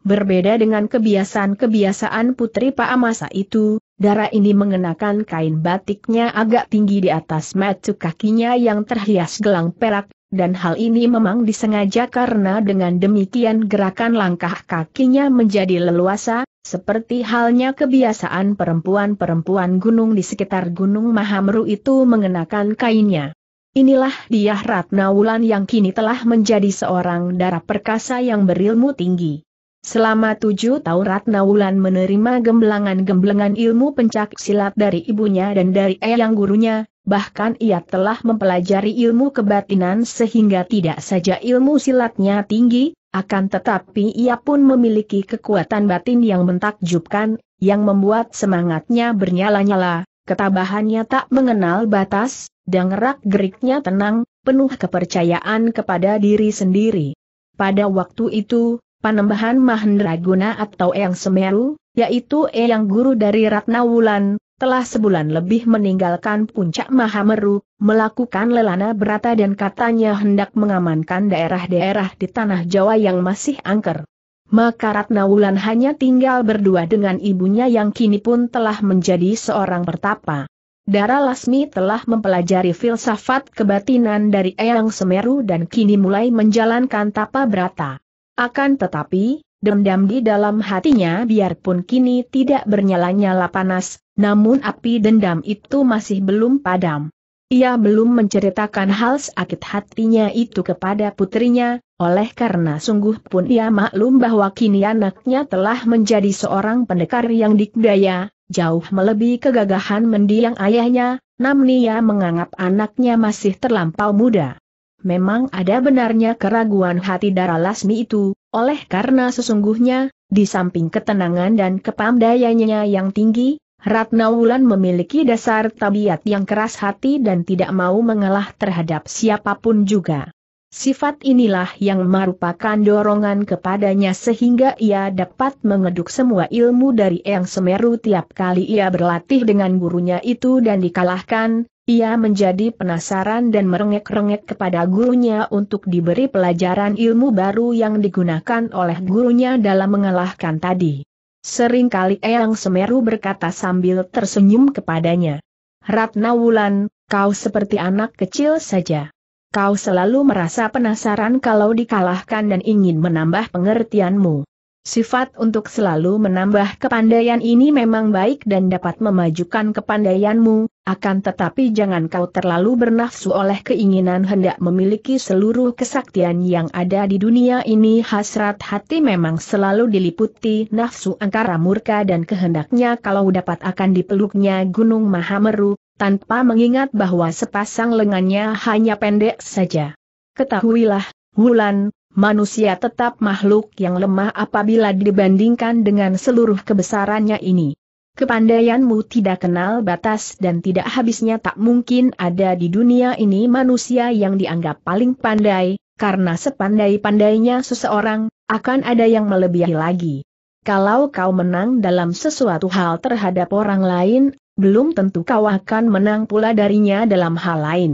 Berbeda dengan kebiasaan-kebiasaan putri Pak Amasa itu, darah ini mengenakan kain batiknya agak tinggi di atas matu kakinya yang terhias gelang perak, dan hal ini memang disengaja karena dengan demikian gerakan langkah kakinya menjadi leluasa, seperti halnya kebiasaan perempuan-perempuan gunung di sekitar Gunung Mahameru itu mengenakan kainnya. Inilah dia Ratna Wulan yang kini telah menjadi seorang darah perkasa yang berilmu tinggi. Selama tujuh tahun Ratna Wulan menerima gemblangan-gemblengan ilmu pencak silat dari ibunya dan dari eyang gurunya, bahkan ia telah mempelajari ilmu kebatinan sehingga tidak saja ilmu silatnya tinggi, akan tetapi ia pun memiliki kekuatan batin yang mentakjubkan, yang membuat semangatnya bernyala-nyala, ketabahannya tak mengenal batas, dan gerak-geriknya tenang, penuh kepercayaan kepada diri sendiri. Pada waktu itu, Panembahan Mahendraguna atau Eyang Semeru, yaitu Eyang Guru dari Ratna Wulan, telah sebulan lebih meninggalkan puncak Mahameru, melakukan lelana berata dan katanya hendak mengamankan daerah-daerah di tanah Jawa yang masih angker. Maka Ratna Wulan hanya tinggal berdua dengan ibunya yang kini pun telah menjadi seorang pertapa. Dara Lasmi telah mempelajari filsafat kebatinan dari Eyang Semeru dan kini mulai menjalankan tapa berata. Akan tetapi, dendam di dalam hatinya biarpun kini tidak bernyala-nyala panas, namun api dendam itu masih belum padam. Ia belum menceritakan hal sakit hatinya itu kepada putrinya, oleh karena sungguh pun ia maklum bahwa kini anaknya telah menjadi seorang pendekar yang dikdaya, jauh melebihi kegagahan mendiang ayahnya, namun ia menganggap anaknya masih terlampau muda. Memang ada benarnya keraguan hati Dara Lasmi itu, oleh karena sesungguhnya, di samping ketenangan dan kepandaiannya yang tinggi, Ratna Wulan memiliki dasar tabiat yang keras hati dan tidak mau mengalah terhadap siapa pun juga. Sifat inilah yang merupakan dorongan kepadanya sehingga ia dapat mengeduk semua ilmu dari Eyang Semeru tiap kali ia berlatih dengan gurunya itu dan dikalahkan, ia menjadi penasaran dan merengek-rengek kepada gurunya untuk diberi pelajaran ilmu baru yang digunakan oleh gurunya dalam mengalahkan tadi. Seringkali Eyang Semeru berkata sambil tersenyum kepadanya. Ratna Wulan, kau seperti anak kecil saja kau selalu merasa penasaran kalau dikalahkan dan ingin menambah pengertianmu. Sifat untuk selalu menambah kepandaian ini memang baik dan dapat memajukan kepandaianmu, akan tetapi jangan kau terlalu bernafsu oleh keinginan hendak memiliki seluruh kesaktian yang ada di dunia ini. Hasrat hati memang selalu diliputi nafsu angkara murka dan kehendaknya kalau dapat akan dipeluknya Gunung Mahameru, tanpa mengingat bahwa sepasang lengannya hanya pendek saja. Ketahuilah, Wulan, manusia tetap makhluk yang lemah apabila dibandingkan dengan seluruh kebesarannya ini. Kepandaianmu tidak kenal batas dan tidak habisnya tak mungkin ada di dunia ini manusia yang dianggap paling pandai, karena sepandai-pandainya seseorang, akan ada yang melebihi lagi. Kalau kau menang dalam sesuatu hal terhadap orang lain, belum tentu kau akan menang pula darinya dalam hal lain.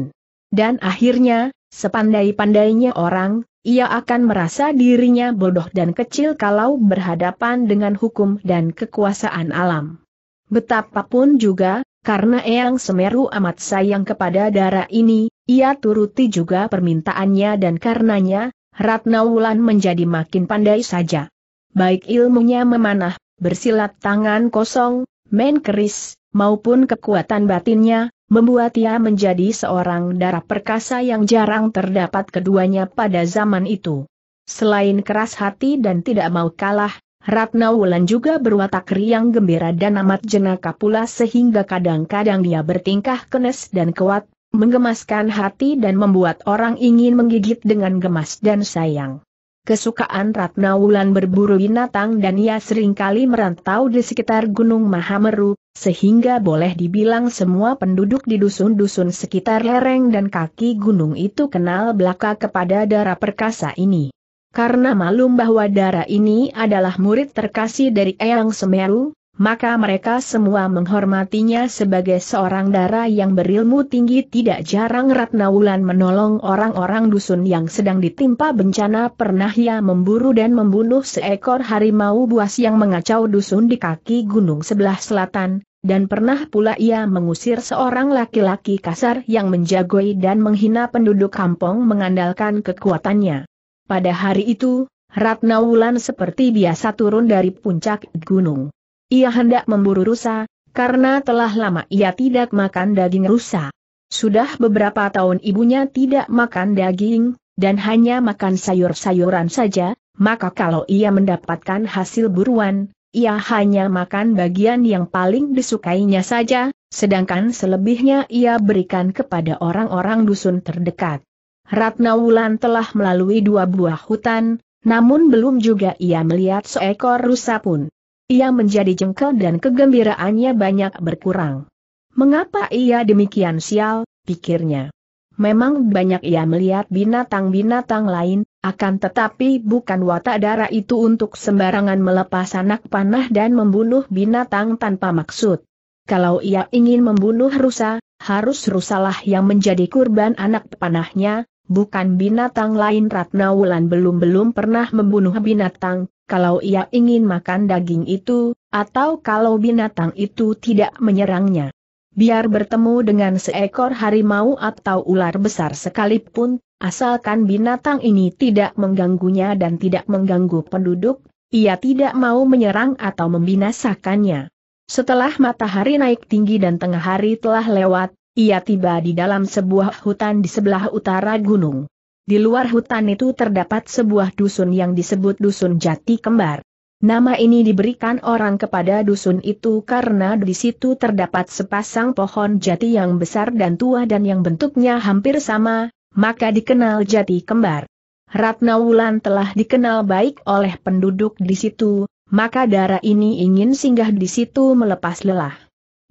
Dan akhirnya, sepandai-pandainya orang, ia akan merasa dirinya bodoh dan kecil kalau berhadapan dengan hukum dan kekuasaan alam. Betapapun juga, karena Eyang Semeru amat sayang kepada darah ini, ia turuti juga permintaannya dan karenanya, Ratna Wulan menjadi makin pandai saja. Baik ilmunya memanah, bersilat tangan kosong, main keris, maupun kekuatan batinnya, membuat ia menjadi seorang darah perkasa yang jarang terdapat keduanya pada zaman itu. Selain keras hati dan tidak mau kalah, Ratna Wulan juga berwatak riang gembira dan amat jenaka pula sehingga kadang-kadang dia bertingkah kenes dan kuat, menggemaskan hati dan membuat orang ingin menggigit dengan gemas dan sayang. Kesukaan Ratna Wulan berburu binatang dan ia sering kali merantau di sekitar Gunung Mahameru, sehingga boleh dibilang semua penduduk di dusun-dusun sekitar lereng dan kaki gunung itu kenal belaka kepada darah perkasa ini. Karena malum bahwa darah ini adalah murid terkasih dari Eyang Semeru, maka mereka semua menghormatinya sebagai seorang dara yang berilmu tinggi tidak jarang Ratna Wulan menolong orang-orang dusun yang sedang ditimpa bencana pernah ia memburu dan membunuh seekor harimau buas yang mengacau dusun di kaki gunung sebelah selatan, dan pernah pula ia mengusir seorang laki-laki kasar yang menjagoi dan menghina penduduk kampung mengandalkan kekuatannya. Pada hari itu, Ratna Wulan seperti biasa turun dari puncak gunung. Ia hendak memburu rusa, karena telah lama ia tidak makan daging rusa. Sudah beberapa tahun ibunya tidak makan daging, dan hanya makan sayur-sayuran saja, maka kalau ia mendapatkan hasil buruan, ia hanya makan bagian yang paling disukainya saja, sedangkan selebihnya ia berikan kepada orang-orang dusun terdekat. Ratna Wulan telah melalui dua buah hutan, namun belum juga ia melihat seekor rusa pun ia menjadi jengkel dan kegembiraannya banyak berkurang. Mengapa ia demikian sial, pikirnya. Memang banyak ia melihat binatang-binatang lain, akan tetapi bukan watak darah itu untuk sembarangan melepas anak panah dan membunuh binatang tanpa maksud. Kalau ia ingin membunuh rusa, harus rusalah yang menjadi kurban anak panahnya, bukan binatang lain Ratna Wulan belum-belum pernah membunuh binatang, kalau ia ingin makan daging itu, atau kalau binatang itu tidak menyerangnya. Biar bertemu dengan seekor harimau atau ular besar sekalipun, asalkan binatang ini tidak mengganggunya dan tidak mengganggu penduduk, ia tidak mau menyerang atau membinasakannya. Setelah matahari naik tinggi dan tengah hari telah lewat, ia tiba di dalam sebuah hutan di sebelah utara gunung. Di luar hutan itu terdapat sebuah dusun yang disebut Dusun Jati Kembar. Nama ini diberikan orang kepada dusun itu karena di situ terdapat sepasang pohon jati yang besar dan tua dan yang bentuknya hampir sama, maka dikenal jati kembar. Ratna Wulan telah dikenal baik oleh penduduk di situ, maka darah ini ingin singgah di situ melepas lelah.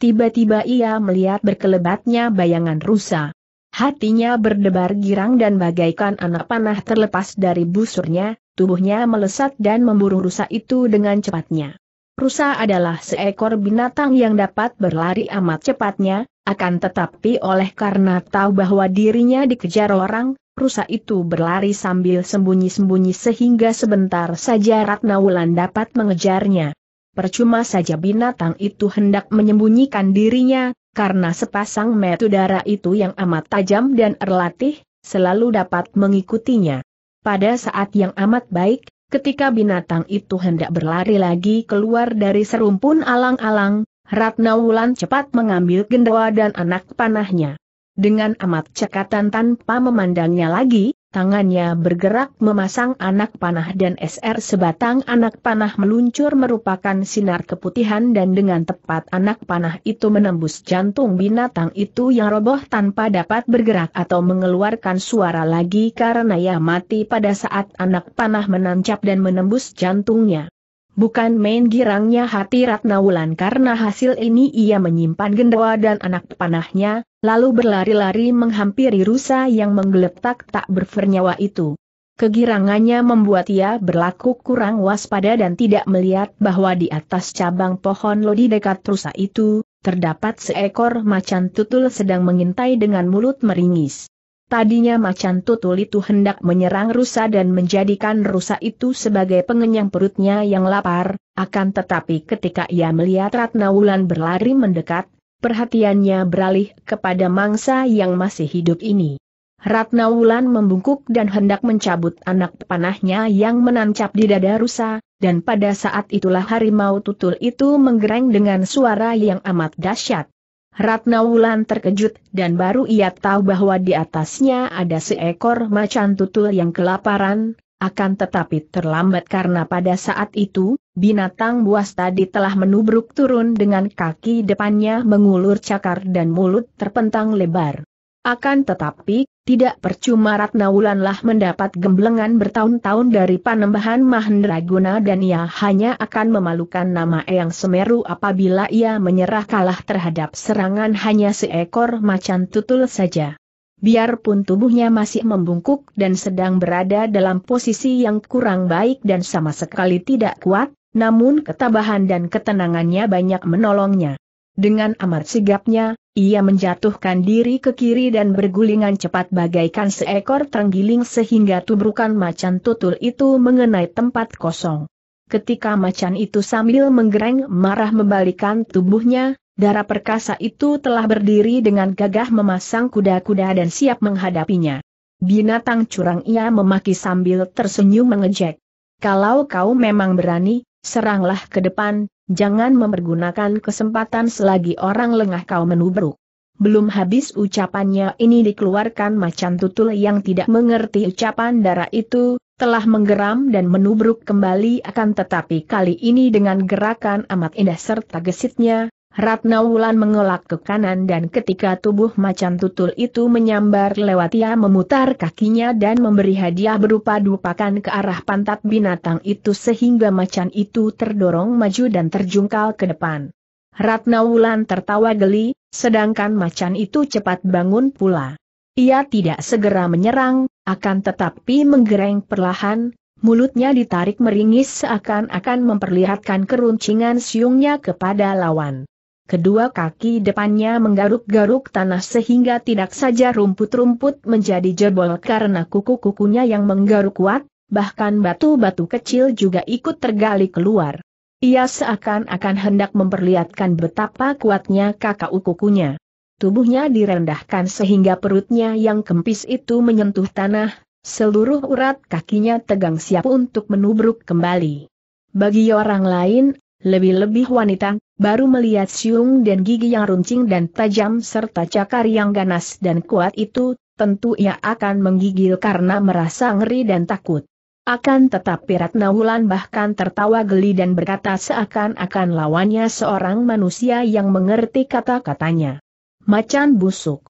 Tiba-tiba ia melihat berkelebatnya bayangan rusa. Hatinya berdebar girang dan bagaikan anak panah terlepas dari busurnya, tubuhnya melesat dan memburu rusa itu dengan cepatnya. Rusa adalah seekor binatang yang dapat berlari amat cepatnya, akan tetapi oleh karena tahu bahwa dirinya dikejar orang, rusa itu berlari sambil sembunyi-sembunyi sehingga sebentar saja Ratnawulan dapat mengejarnya. Percuma saja binatang itu hendak menyembunyikan dirinya, karena sepasang metu darah itu yang amat tajam dan erlatih, selalu dapat mengikutinya. Pada saat yang amat baik, ketika binatang itu hendak berlari lagi keluar dari serumpun alang-alang, Ratna Wulan cepat mengambil gendawa dan anak panahnya. Dengan amat cekatan tanpa memandangnya lagi, tangannya bergerak memasang anak panah dan SR sebatang anak panah meluncur merupakan sinar keputihan dan dengan tepat anak panah itu menembus jantung binatang itu yang roboh tanpa dapat bergerak atau mengeluarkan suara lagi karena ia mati pada saat anak panah menancap dan menembus jantungnya. Bukan main girangnya hati Ratnawulan karena hasil ini ia menyimpan gendawa dan anak panahnya, lalu berlari-lari menghampiri rusa yang menggeletak tak bernyawa itu. Kegirangannya membuat ia berlaku kurang waspada dan tidak melihat bahwa di atas cabang pohon lodi dekat rusa itu, terdapat seekor macan tutul sedang mengintai dengan mulut meringis. Tadinya macan tutul itu hendak menyerang rusa dan menjadikan rusa itu sebagai pengenyang perutnya yang lapar, akan tetapi ketika ia melihat Ratnawulan berlari mendekat, perhatiannya beralih kepada mangsa yang masih hidup ini. Ratna Wulan membungkuk dan hendak mencabut anak panahnya yang menancap di dada rusa, dan pada saat itulah harimau tutul itu menggereng dengan suara yang amat dahsyat. Ratna Wulan terkejut dan baru ia tahu bahwa di atasnya ada seekor macan tutul yang kelaparan, akan tetapi terlambat karena pada saat itu, binatang buas tadi telah menubruk turun dengan kaki depannya mengulur cakar dan mulut terpentang lebar. Akan tetapi, tidak percuma Ratnawulanlah mendapat gemblengan bertahun-tahun dari Panembahan Mahendraguna dan ia hanya akan memalukan nama Eyang Semeru apabila ia menyerah kalah terhadap serangan hanya seekor macan tutul saja. Biarpun tubuhnya masih membungkuk dan sedang berada dalam posisi yang kurang baik dan sama sekali tidak kuat, namun ketabahan dan ketenangannya banyak menolongnya. Dengan amat sigapnya, ia menjatuhkan diri ke kiri dan bergulingan cepat bagaikan seekor terenggiling sehingga tubrukan macan tutul itu mengenai tempat kosong. Ketika macan itu sambil menggereng marah membalikan tubuhnya, darah perkasa itu telah berdiri dengan gagah memasang kuda-kuda dan siap menghadapinya. Binatang curang ia memaki sambil tersenyum mengejek. Kalau kau memang berani, seranglah ke depan, jangan mempergunakan kesempatan selagi orang lengah kau menubruk. Belum habis ucapannya ini dikeluarkan macan tutul yang tidak mengerti ucapan darah itu, telah menggeram dan menubruk kembali akan tetapi kali ini dengan gerakan amat indah serta gesitnya, Ratna Wulan mengelak ke kanan dan ketika tubuh macan tutul itu menyambar lewat ia memutar kakinya dan memberi hadiah berupa dupakan ke arah pantat binatang itu sehingga macan itu terdorong maju dan terjungkal ke depan. Ratna Wulan tertawa geli, sedangkan macan itu cepat bangun pula. Ia tidak segera menyerang, akan tetapi menggereng perlahan, mulutnya ditarik meringis seakan-akan memperlihatkan keruncingan siungnya kepada lawan. Kedua kaki depannya menggaruk-garuk tanah sehingga tidak saja rumput-rumput menjadi jebol karena kuku-kukunya yang menggaruk kuat, bahkan batu-batu kecil juga ikut tergali keluar. Ia seakan-akan hendak memperlihatkan betapa kuatnya kakak kukunya. Tubuhnya direndahkan sehingga perutnya yang kempis itu menyentuh tanah, seluruh urat kakinya tegang siap untuk menubruk kembali. Bagi orang lain, lebih-lebih wanita, baru melihat siung dan gigi yang runcing dan tajam serta cakar yang ganas dan kuat itu, tentu ia akan menggigil karena merasa ngeri dan takut. Akan tetapi Ratna Wulan bahkan tertawa geli dan berkata seakan-akan lawannya seorang manusia yang mengerti kata-katanya. Macan busuk.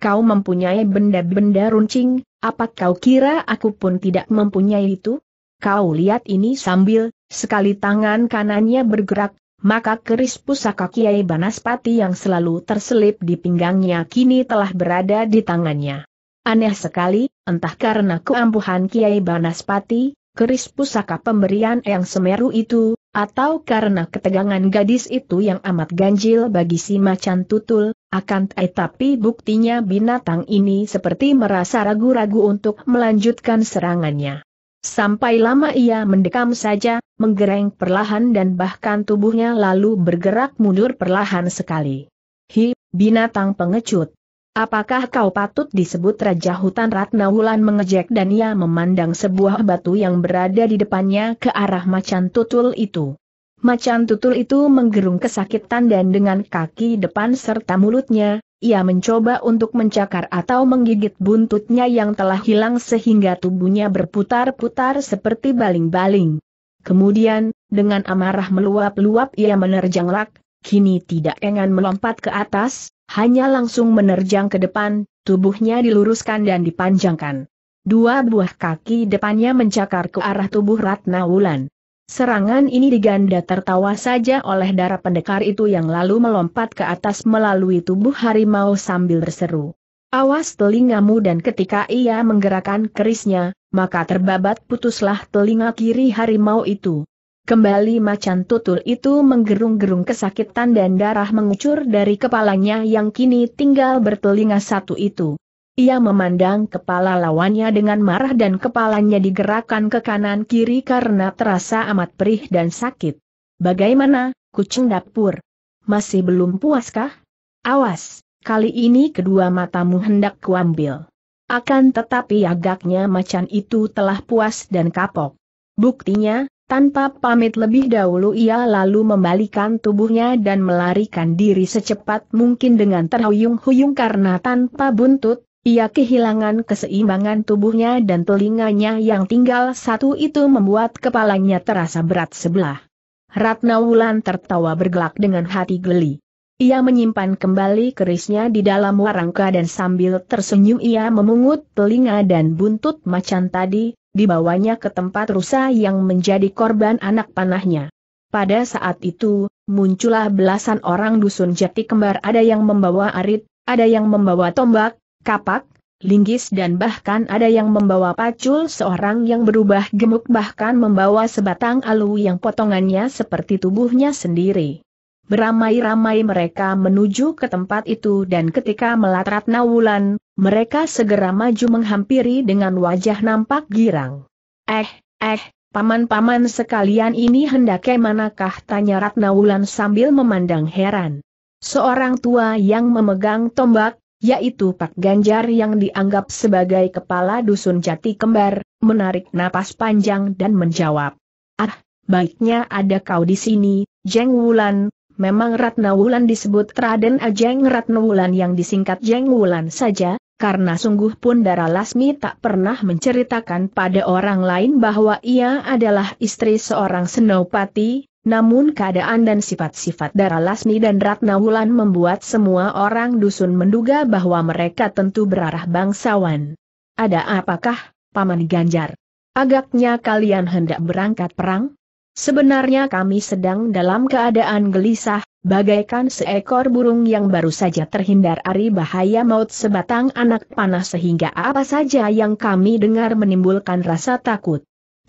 Kau mempunyai benda-benda runcing, apa kau kira aku pun tidak mempunyai itu? Kau lihat ini sambil, sekali tangan kanannya bergerak, maka keris pusaka Kiai Banaspati yang selalu terselip di pinggangnya kini telah berada di tangannya. Aneh sekali, entah karena keampuhan Kiai Banaspati, keris pusaka pemberian yang semeru itu, atau karena ketegangan gadis itu yang amat ganjil bagi si macan tutul, akan tetapi buktinya binatang ini seperti merasa ragu-ragu untuk melanjutkan serangannya. Sampai lama ia mendekam saja, menggereng perlahan dan bahkan tubuhnya lalu bergerak mundur perlahan sekali. Hi, binatang pengecut. Apakah kau patut disebut Raja Hutan Ratna Wulan mengejek dan ia memandang sebuah batu yang berada di depannya ke arah macan tutul itu. Macan tutul itu menggerung kesakitan dan dengan kaki depan serta mulutnya, ia mencoba untuk mencakar atau menggigit buntutnya yang telah hilang sehingga tubuhnya berputar-putar seperti baling-baling. Kemudian, dengan amarah meluap-luap ia menerjang lak, kini tidak ingin melompat ke atas, hanya langsung menerjang ke depan, tubuhnya diluruskan dan dipanjangkan. Dua buah kaki depannya mencakar ke arah tubuh Ratna Wulan. Serangan ini diganda tertawa saja oleh darah pendekar itu yang lalu melompat ke atas melalui tubuh harimau sambil berseru. Awas telingamu dan ketika ia menggerakkan kerisnya, maka terbabat putuslah telinga kiri harimau itu. Kembali macan tutul itu menggerung-gerung kesakitan dan darah mengucur dari kepalanya yang kini tinggal bertelinga satu itu. Ia memandang kepala lawannya dengan marah dan kepalanya digerakkan ke kanan kiri karena terasa amat perih dan sakit. Bagaimana, kucing dapur? Masih belum puaskah? Awas, kali ini kedua matamu hendak kuambil. Akan tetapi agaknya macan itu telah puas dan kapok. Buktinya, tanpa pamit lebih dahulu ia lalu membalikan tubuhnya dan melarikan diri secepat mungkin dengan terhuyung-huyung karena tanpa buntut, ia kehilangan keseimbangan tubuhnya dan telinganya yang tinggal satu itu membuat kepalanya terasa berat sebelah. Ratna Wulan tertawa bergelak dengan hati geli. Ia menyimpan kembali kerisnya di dalam warangka dan sambil tersenyum ia memungut telinga dan buntut macan tadi, dibawanya ke tempat rusa yang menjadi korban anak panahnya. Pada saat itu, muncullah belasan orang dusun jati kembar ada yang membawa arit, ada yang membawa tombak, kapak, linggis dan bahkan ada yang membawa pacul seorang yang berubah gemuk bahkan membawa sebatang alu yang potongannya seperti tubuhnya sendiri. Beramai-ramai mereka menuju ke tempat itu dan ketika melatrat Nawulan, mereka segera maju menghampiri dengan wajah nampak girang. Eh, eh, paman-paman sekalian ini hendaknya manakah tanya Ratnawulan sambil memandang heran. Seorang tua yang memegang tombak, yaitu Pak Ganjar yang dianggap sebagai kepala dusun jati kembar, menarik napas panjang dan menjawab. Ah, baiknya ada kau di sini, Jeng Wulan, memang Ratna Wulan disebut Raden Ajeng Ratna Wulan yang disingkat Jeng Wulan saja, karena sungguh pun Dara Lasmi tak pernah menceritakan pada orang lain bahwa ia adalah istri seorang senopati, namun keadaan dan sifat-sifat Dara Lasmi dan Ratna Wulan membuat semua orang dusun menduga bahwa mereka tentu berarah bangsawan. Ada apakah, Paman Ganjar? Agaknya kalian hendak berangkat perang? Sebenarnya kami sedang dalam keadaan gelisah, bagaikan seekor burung yang baru saja terhindar dari bahaya maut sebatang anak panah sehingga apa saja yang kami dengar menimbulkan rasa takut.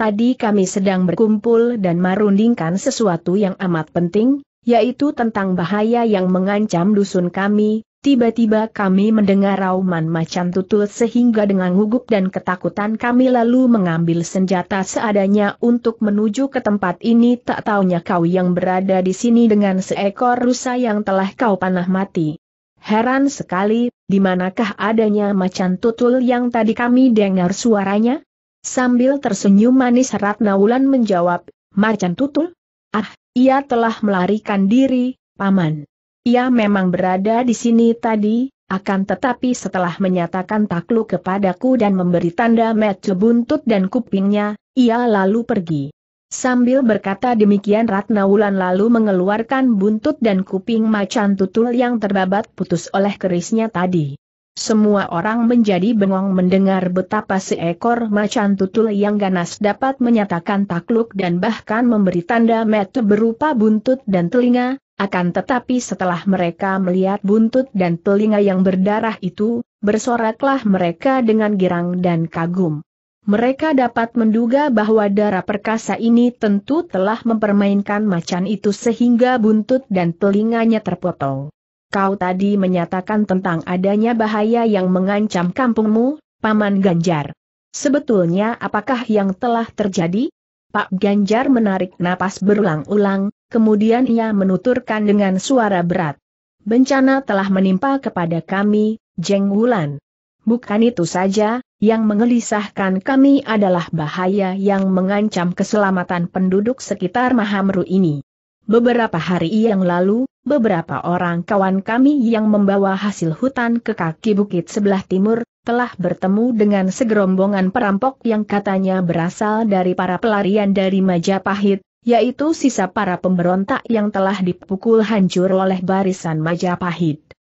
Tadi kami sedang berkumpul dan merundingkan sesuatu yang amat penting, yaitu tentang bahaya yang mengancam dusun kami, Tiba-tiba kami mendengar rauman macan tutul sehingga dengan gugup dan ketakutan kami lalu mengambil senjata seadanya untuk menuju ke tempat ini tak taunya kau yang berada di sini dengan seekor rusa yang telah kau panah mati. Heran sekali, di manakah adanya macan tutul yang tadi kami dengar suaranya? Sambil tersenyum manis Ratna Wulan menjawab, macan tutul? Ah, ia telah melarikan diri, paman. Ia memang berada di sini tadi, akan tetapi setelah menyatakan takluk kepadaku dan memberi tanda mata buntut dan kupingnya, ia lalu pergi. Sambil berkata demikian Ratna Wulan lalu mengeluarkan buntut dan kuping macan tutul yang terbabat putus oleh kerisnya tadi. Semua orang menjadi bengong mendengar betapa seekor macan tutul yang ganas dapat menyatakan takluk dan bahkan memberi tanda mata berupa buntut dan telinga, akan tetapi setelah mereka melihat buntut dan telinga yang berdarah itu, bersoraklah mereka dengan girang dan kagum. Mereka dapat menduga bahwa darah perkasa ini tentu telah mempermainkan macan itu sehingga buntut dan telinganya terpotong. Kau tadi menyatakan tentang adanya bahaya yang mengancam kampungmu, Paman Ganjar. Sebetulnya apakah yang telah terjadi? Pak Ganjar menarik napas berulang-ulang, kemudian ia menuturkan dengan suara berat. Bencana telah menimpa kepada kami, Jeng Wulan. Bukan itu saja, yang mengelisahkan kami adalah bahaya yang mengancam keselamatan penduduk sekitar Mahamru ini. Beberapa hari yang lalu, beberapa orang kawan kami yang membawa hasil hutan ke kaki bukit sebelah timur, telah bertemu dengan segerombongan perampok yang katanya berasal dari para pelarian dari Majapahit, yaitu sisa para pemberontak yang telah dipukul hancur oleh barisan Majapahit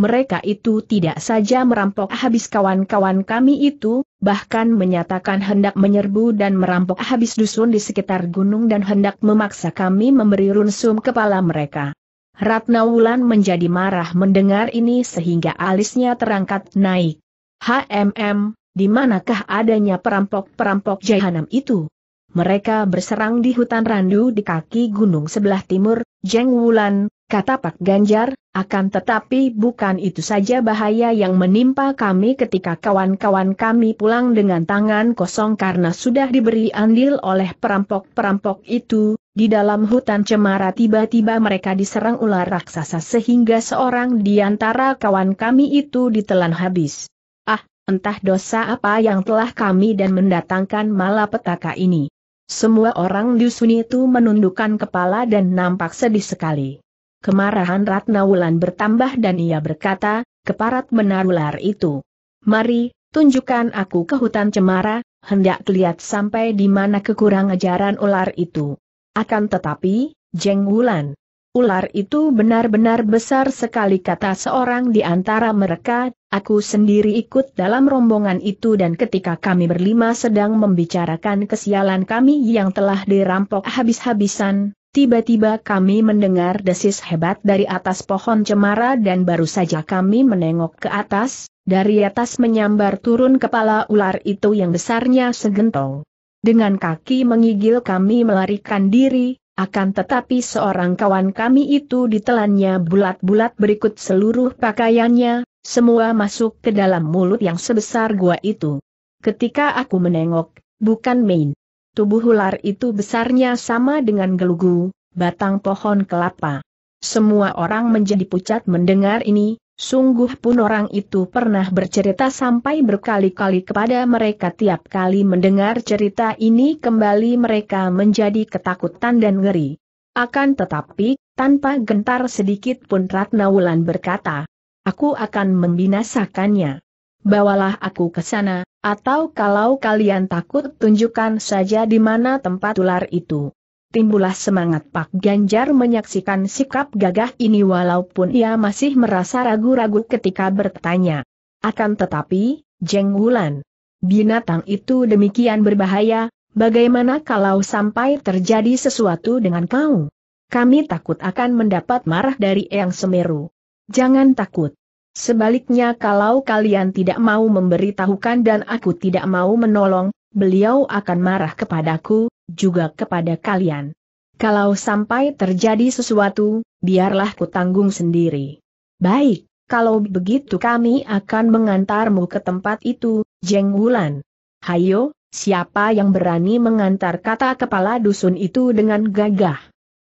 mereka itu tidak saja merampok habis kawan-kawan kami itu, bahkan menyatakan hendak menyerbu dan merampok habis dusun di sekitar gunung dan hendak memaksa kami memberi runsum kepala mereka. Ratna Wulan menjadi marah mendengar ini sehingga alisnya terangkat naik. HMM, di manakah adanya perampok-perampok jahanam itu? Mereka berserang di hutan randu di kaki gunung sebelah timur, Jeng Wulan, kata Pak Ganjar, akan tetapi bukan itu saja bahaya yang menimpa kami ketika kawan-kawan kami pulang dengan tangan kosong karena sudah diberi andil oleh perampok-perampok itu, di dalam hutan cemara tiba-tiba mereka diserang ular raksasa sehingga seorang di antara kawan kami itu ditelan habis. Ah, entah dosa apa yang telah kami dan mendatangkan malapetaka ini. Semua orang di dusun itu menundukkan kepala dan nampak sedih sekali. Kemarahan Ratna Wulan bertambah dan ia berkata, keparat benar ular itu. Mari, tunjukkan aku ke hutan cemara, hendak lihat sampai di mana kekurang ajaran ular itu. Akan tetapi, Jeng Wulan, ular itu benar-benar besar sekali kata seorang di antara mereka, aku sendiri ikut dalam rombongan itu dan ketika kami berlima sedang membicarakan kesialan kami yang telah dirampok habis-habisan, Tiba-tiba kami mendengar desis hebat dari atas pohon cemara dan baru saja kami menengok ke atas, dari atas menyambar turun kepala ular itu yang besarnya segentong. Dengan kaki mengigil kami melarikan diri, akan tetapi seorang kawan kami itu ditelannya bulat-bulat berikut seluruh pakaiannya, semua masuk ke dalam mulut yang sebesar gua itu. Ketika aku menengok, bukan main. Tubuh ular itu besarnya sama dengan gelugu, batang pohon kelapa. Semua orang menjadi pucat mendengar ini, sungguh pun orang itu pernah bercerita sampai berkali-kali kepada mereka tiap kali mendengar cerita ini kembali mereka menjadi ketakutan dan ngeri. Akan tetapi, tanpa gentar sedikit pun Ratna Wulan berkata, Aku akan membinasakannya bawalah aku ke sana, atau kalau kalian takut tunjukkan saja di mana tempat ular itu. Timbullah semangat Pak Ganjar menyaksikan sikap gagah ini walaupun ia masih merasa ragu-ragu ketika bertanya. Akan tetapi, Jeng Wulan, binatang itu demikian berbahaya, bagaimana kalau sampai terjadi sesuatu dengan kau? Kami takut akan mendapat marah dari Eyang Semeru. Jangan takut. Sebaliknya kalau kalian tidak mau memberitahukan dan aku tidak mau menolong, beliau akan marah kepadaku, juga kepada kalian. Kalau sampai terjadi sesuatu, biarlah ku tanggung sendiri. Baik, kalau begitu kami akan mengantarmu ke tempat itu, Jeng Wulan. Hayo, siapa yang berani mengantar kata kepala dusun itu dengan gagah?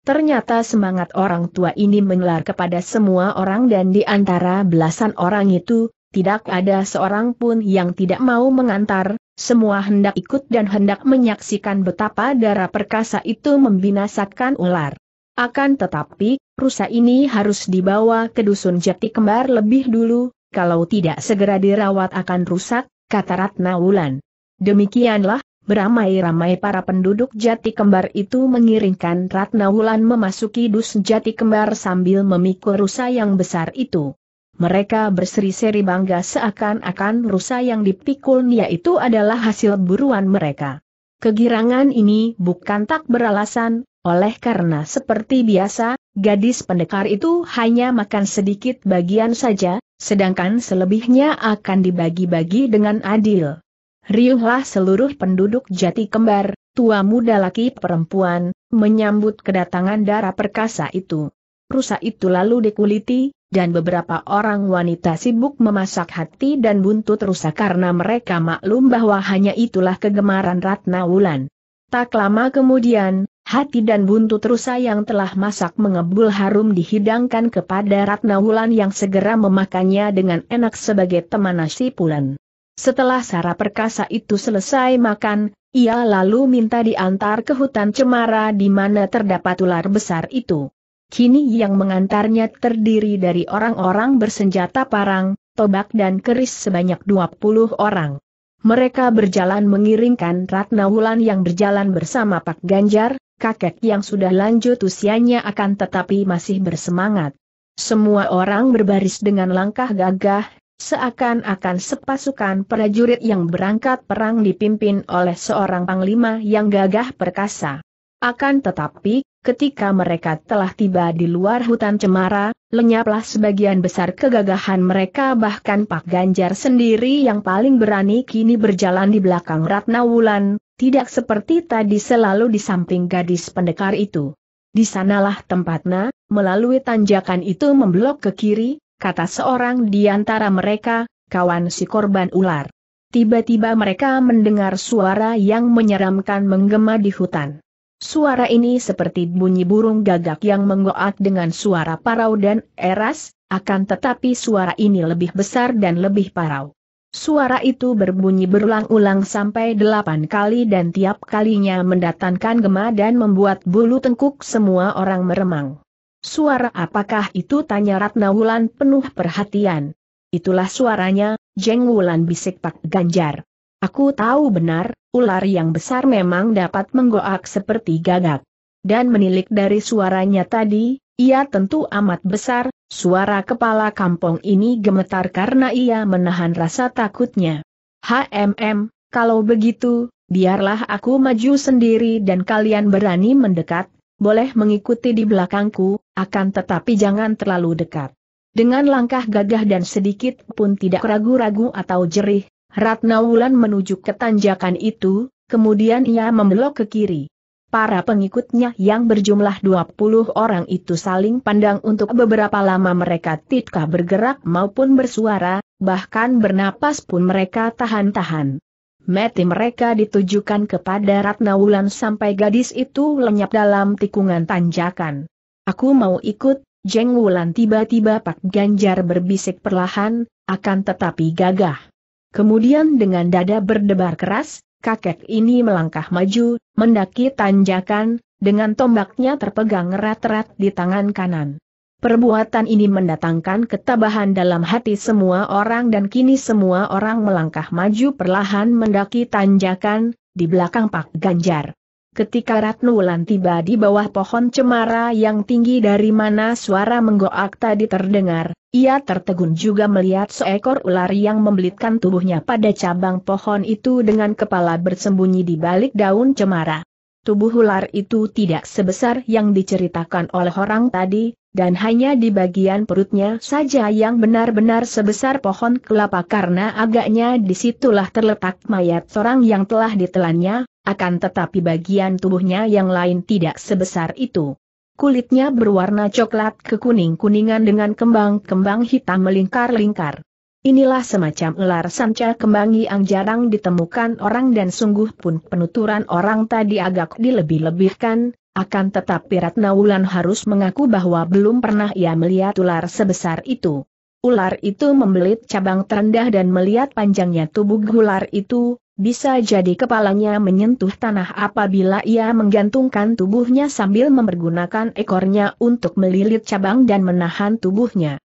Ternyata semangat orang tua ini menular kepada semua orang dan di antara belasan orang itu, tidak ada seorang pun yang tidak mau mengantar, semua hendak ikut dan hendak menyaksikan betapa darah perkasa itu membinasakan ular. Akan tetapi, rusa ini harus dibawa ke dusun jati kembar lebih dulu, kalau tidak segera dirawat akan rusak, kata Ratna Wulan. Demikianlah, beramai-ramai para penduduk jati kembar itu mengiringkan Ratna Wulan memasuki dus jati kembar sambil memikul rusa yang besar itu. Mereka berseri-seri bangga seakan-akan rusa yang dipikulnya itu adalah hasil buruan mereka. Kegirangan ini bukan tak beralasan, oleh karena seperti biasa, gadis pendekar itu hanya makan sedikit bagian saja, sedangkan selebihnya akan dibagi-bagi dengan adil. Riuhlah seluruh penduduk jati kembar, tua muda laki perempuan, menyambut kedatangan darah perkasa itu. Rusa itu lalu dikuliti, dan beberapa orang wanita sibuk memasak hati dan buntut rusa karena mereka maklum bahwa hanya itulah kegemaran Ratna Wulan. Tak lama kemudian, hati dan buntut rusa yang telah masak mengebul harum dihidangkan kepada Ratna Wulan yang segera memakannya dengan enak sebagai teman nasi pulan. Setelah Sara Perkasa itu selesai makan, ia lalu minta diantar ke hutan cemara di mana terdapat ular besar itu. Kini yang mengantarnya terdiri dari orang-orang bersenjata parang, tobak dan keris sebanyak 20 orang. Mereka berjalan mengiringkan Ratna Wulan yang berjalan bersama Pak Ganjar, kakek yang sudah lanjut usianya akan tetapi masih bersemangat. Semua orang berbaris dengan langkah gagah, Seakan-akan sepasukan prajurit yang berangkat perang dipimpin oleh seorang panglima yang gagah perkasa. Akan tetapi, ketika mereka telah tiba di luar hutan cemara, lenyaplah sebagian besar kegagahan mereka bahkan Pak Ganjar sendiri yang paling berani kini berjalan di belakang Ratna Wulan, tidak seperti tadi selalu di samping gadis pendekar itu. Di sanalah tempatnya, melalui tanjakan itu memblok ke kiri, kata seorang di antara mereka, kawan si korban ular. Tiba-tiba mereka mendengar suara yang menyeramkan menggema di hutan. Suara ini seperti bunyi burung gagak yang menggoak dengan suara parau dan eras, akan tetapi suara ini lebih besar dan lebih parau. Suara itu berbunyi berulang-ulang sampai delapan kali dan tiap kalinya mendatangkan gema dan membuat bulu tengkuk semua orang meremang. Suara apakah itu tanya Ratna Wulan penuh perhatian. Itulah suaranya, Jeng Wulan bisik Pak Ganjar. Aku tahu benar, ular yang besar memang dapat menggoak seperti gagak. Dan menilik dari suaranya tadi, ia tentu amat besar, suara kepala kampung ini gemetar karena ia menahan rasa takutnya. HMM, kalau begitu, biarlah aku maju sendiri dan kalian berani mendekat, boleh mengikuti di belakangku, akan tetapi jangan terlalu dekat. Dengan langkah gagah dan sedikit pun tidak ragu-ragu atau jerih, Ratna Wulan menuju ke tanjakan itu, kemudian ia membelok ke kiri. Para pengikutnya yang berjumlah 20 orang itu saling pandang untuk beberapa lama mereka tidak bergerak maupun bersuara, bahkan bernapas pun mereka tahan-tahan. Mati mereka ditujukan kepada Ratna Wulan sampai gadis itu lenyap dalam tikungan tanjakan. Aku mau ikut, Jeng Wulan tiba-tiba Pak Ganjar berbisik perlahan, akan tetapi gagah. Kemudian dengan dada berdebar keras, kakek ini melangkah maju, mendaki tanjakan, dengan tombaknya terpegang erat-erat di tangan kanan. Perbuatan ini mendatangkan ketabahan dalam hati semua orang dan kini semua orang melangkah maju perlahan mendaki tanjakan, di belakang Pak Ganjar. Ketika Ratnulan tiba di bawah pohon cemara yang tinggi dari mana suara menggoak tadi terdengar, ia tertegun juga melihat seekor ular yang membelitkan tubuhnya pada cabang pohon itu dengan kepala bersembunyi di balik daun cemara. Tubuh ular itu tidak sebesar yang diceritakan oleh orang tadi, dan hanya di bagian perutnya saja yang benar-benar sebesar pohon kelapa karena agaknya di situlah terletak mayat seorang yang telah ditelannya, akan tetapi bagian tubuhnya yang lain tidak sebesar itu. Kulitnya berwarna coklat kekuning-kuningan dengan kembang-kembang hitam melingkar-lingkar. Inilah semacam ular sanca kembang yang jarang ditemukan orang dan sungguh pun penuturan orang tadi agak dilebih-lebihkan, akan tetapi Ratna Wulan harus mengaku bahwa belum pernah ia melihat ular sebesar itu. Ular itu membelit cabang terendah dan melihat panjangnya tubuh ular itu, bisa jadi kepalanya menyentuh tanah apabila ia menggantungkan tubuhnya sambil mempergunakan ekornya untuk melilit cabang dan menahan tubuhnya.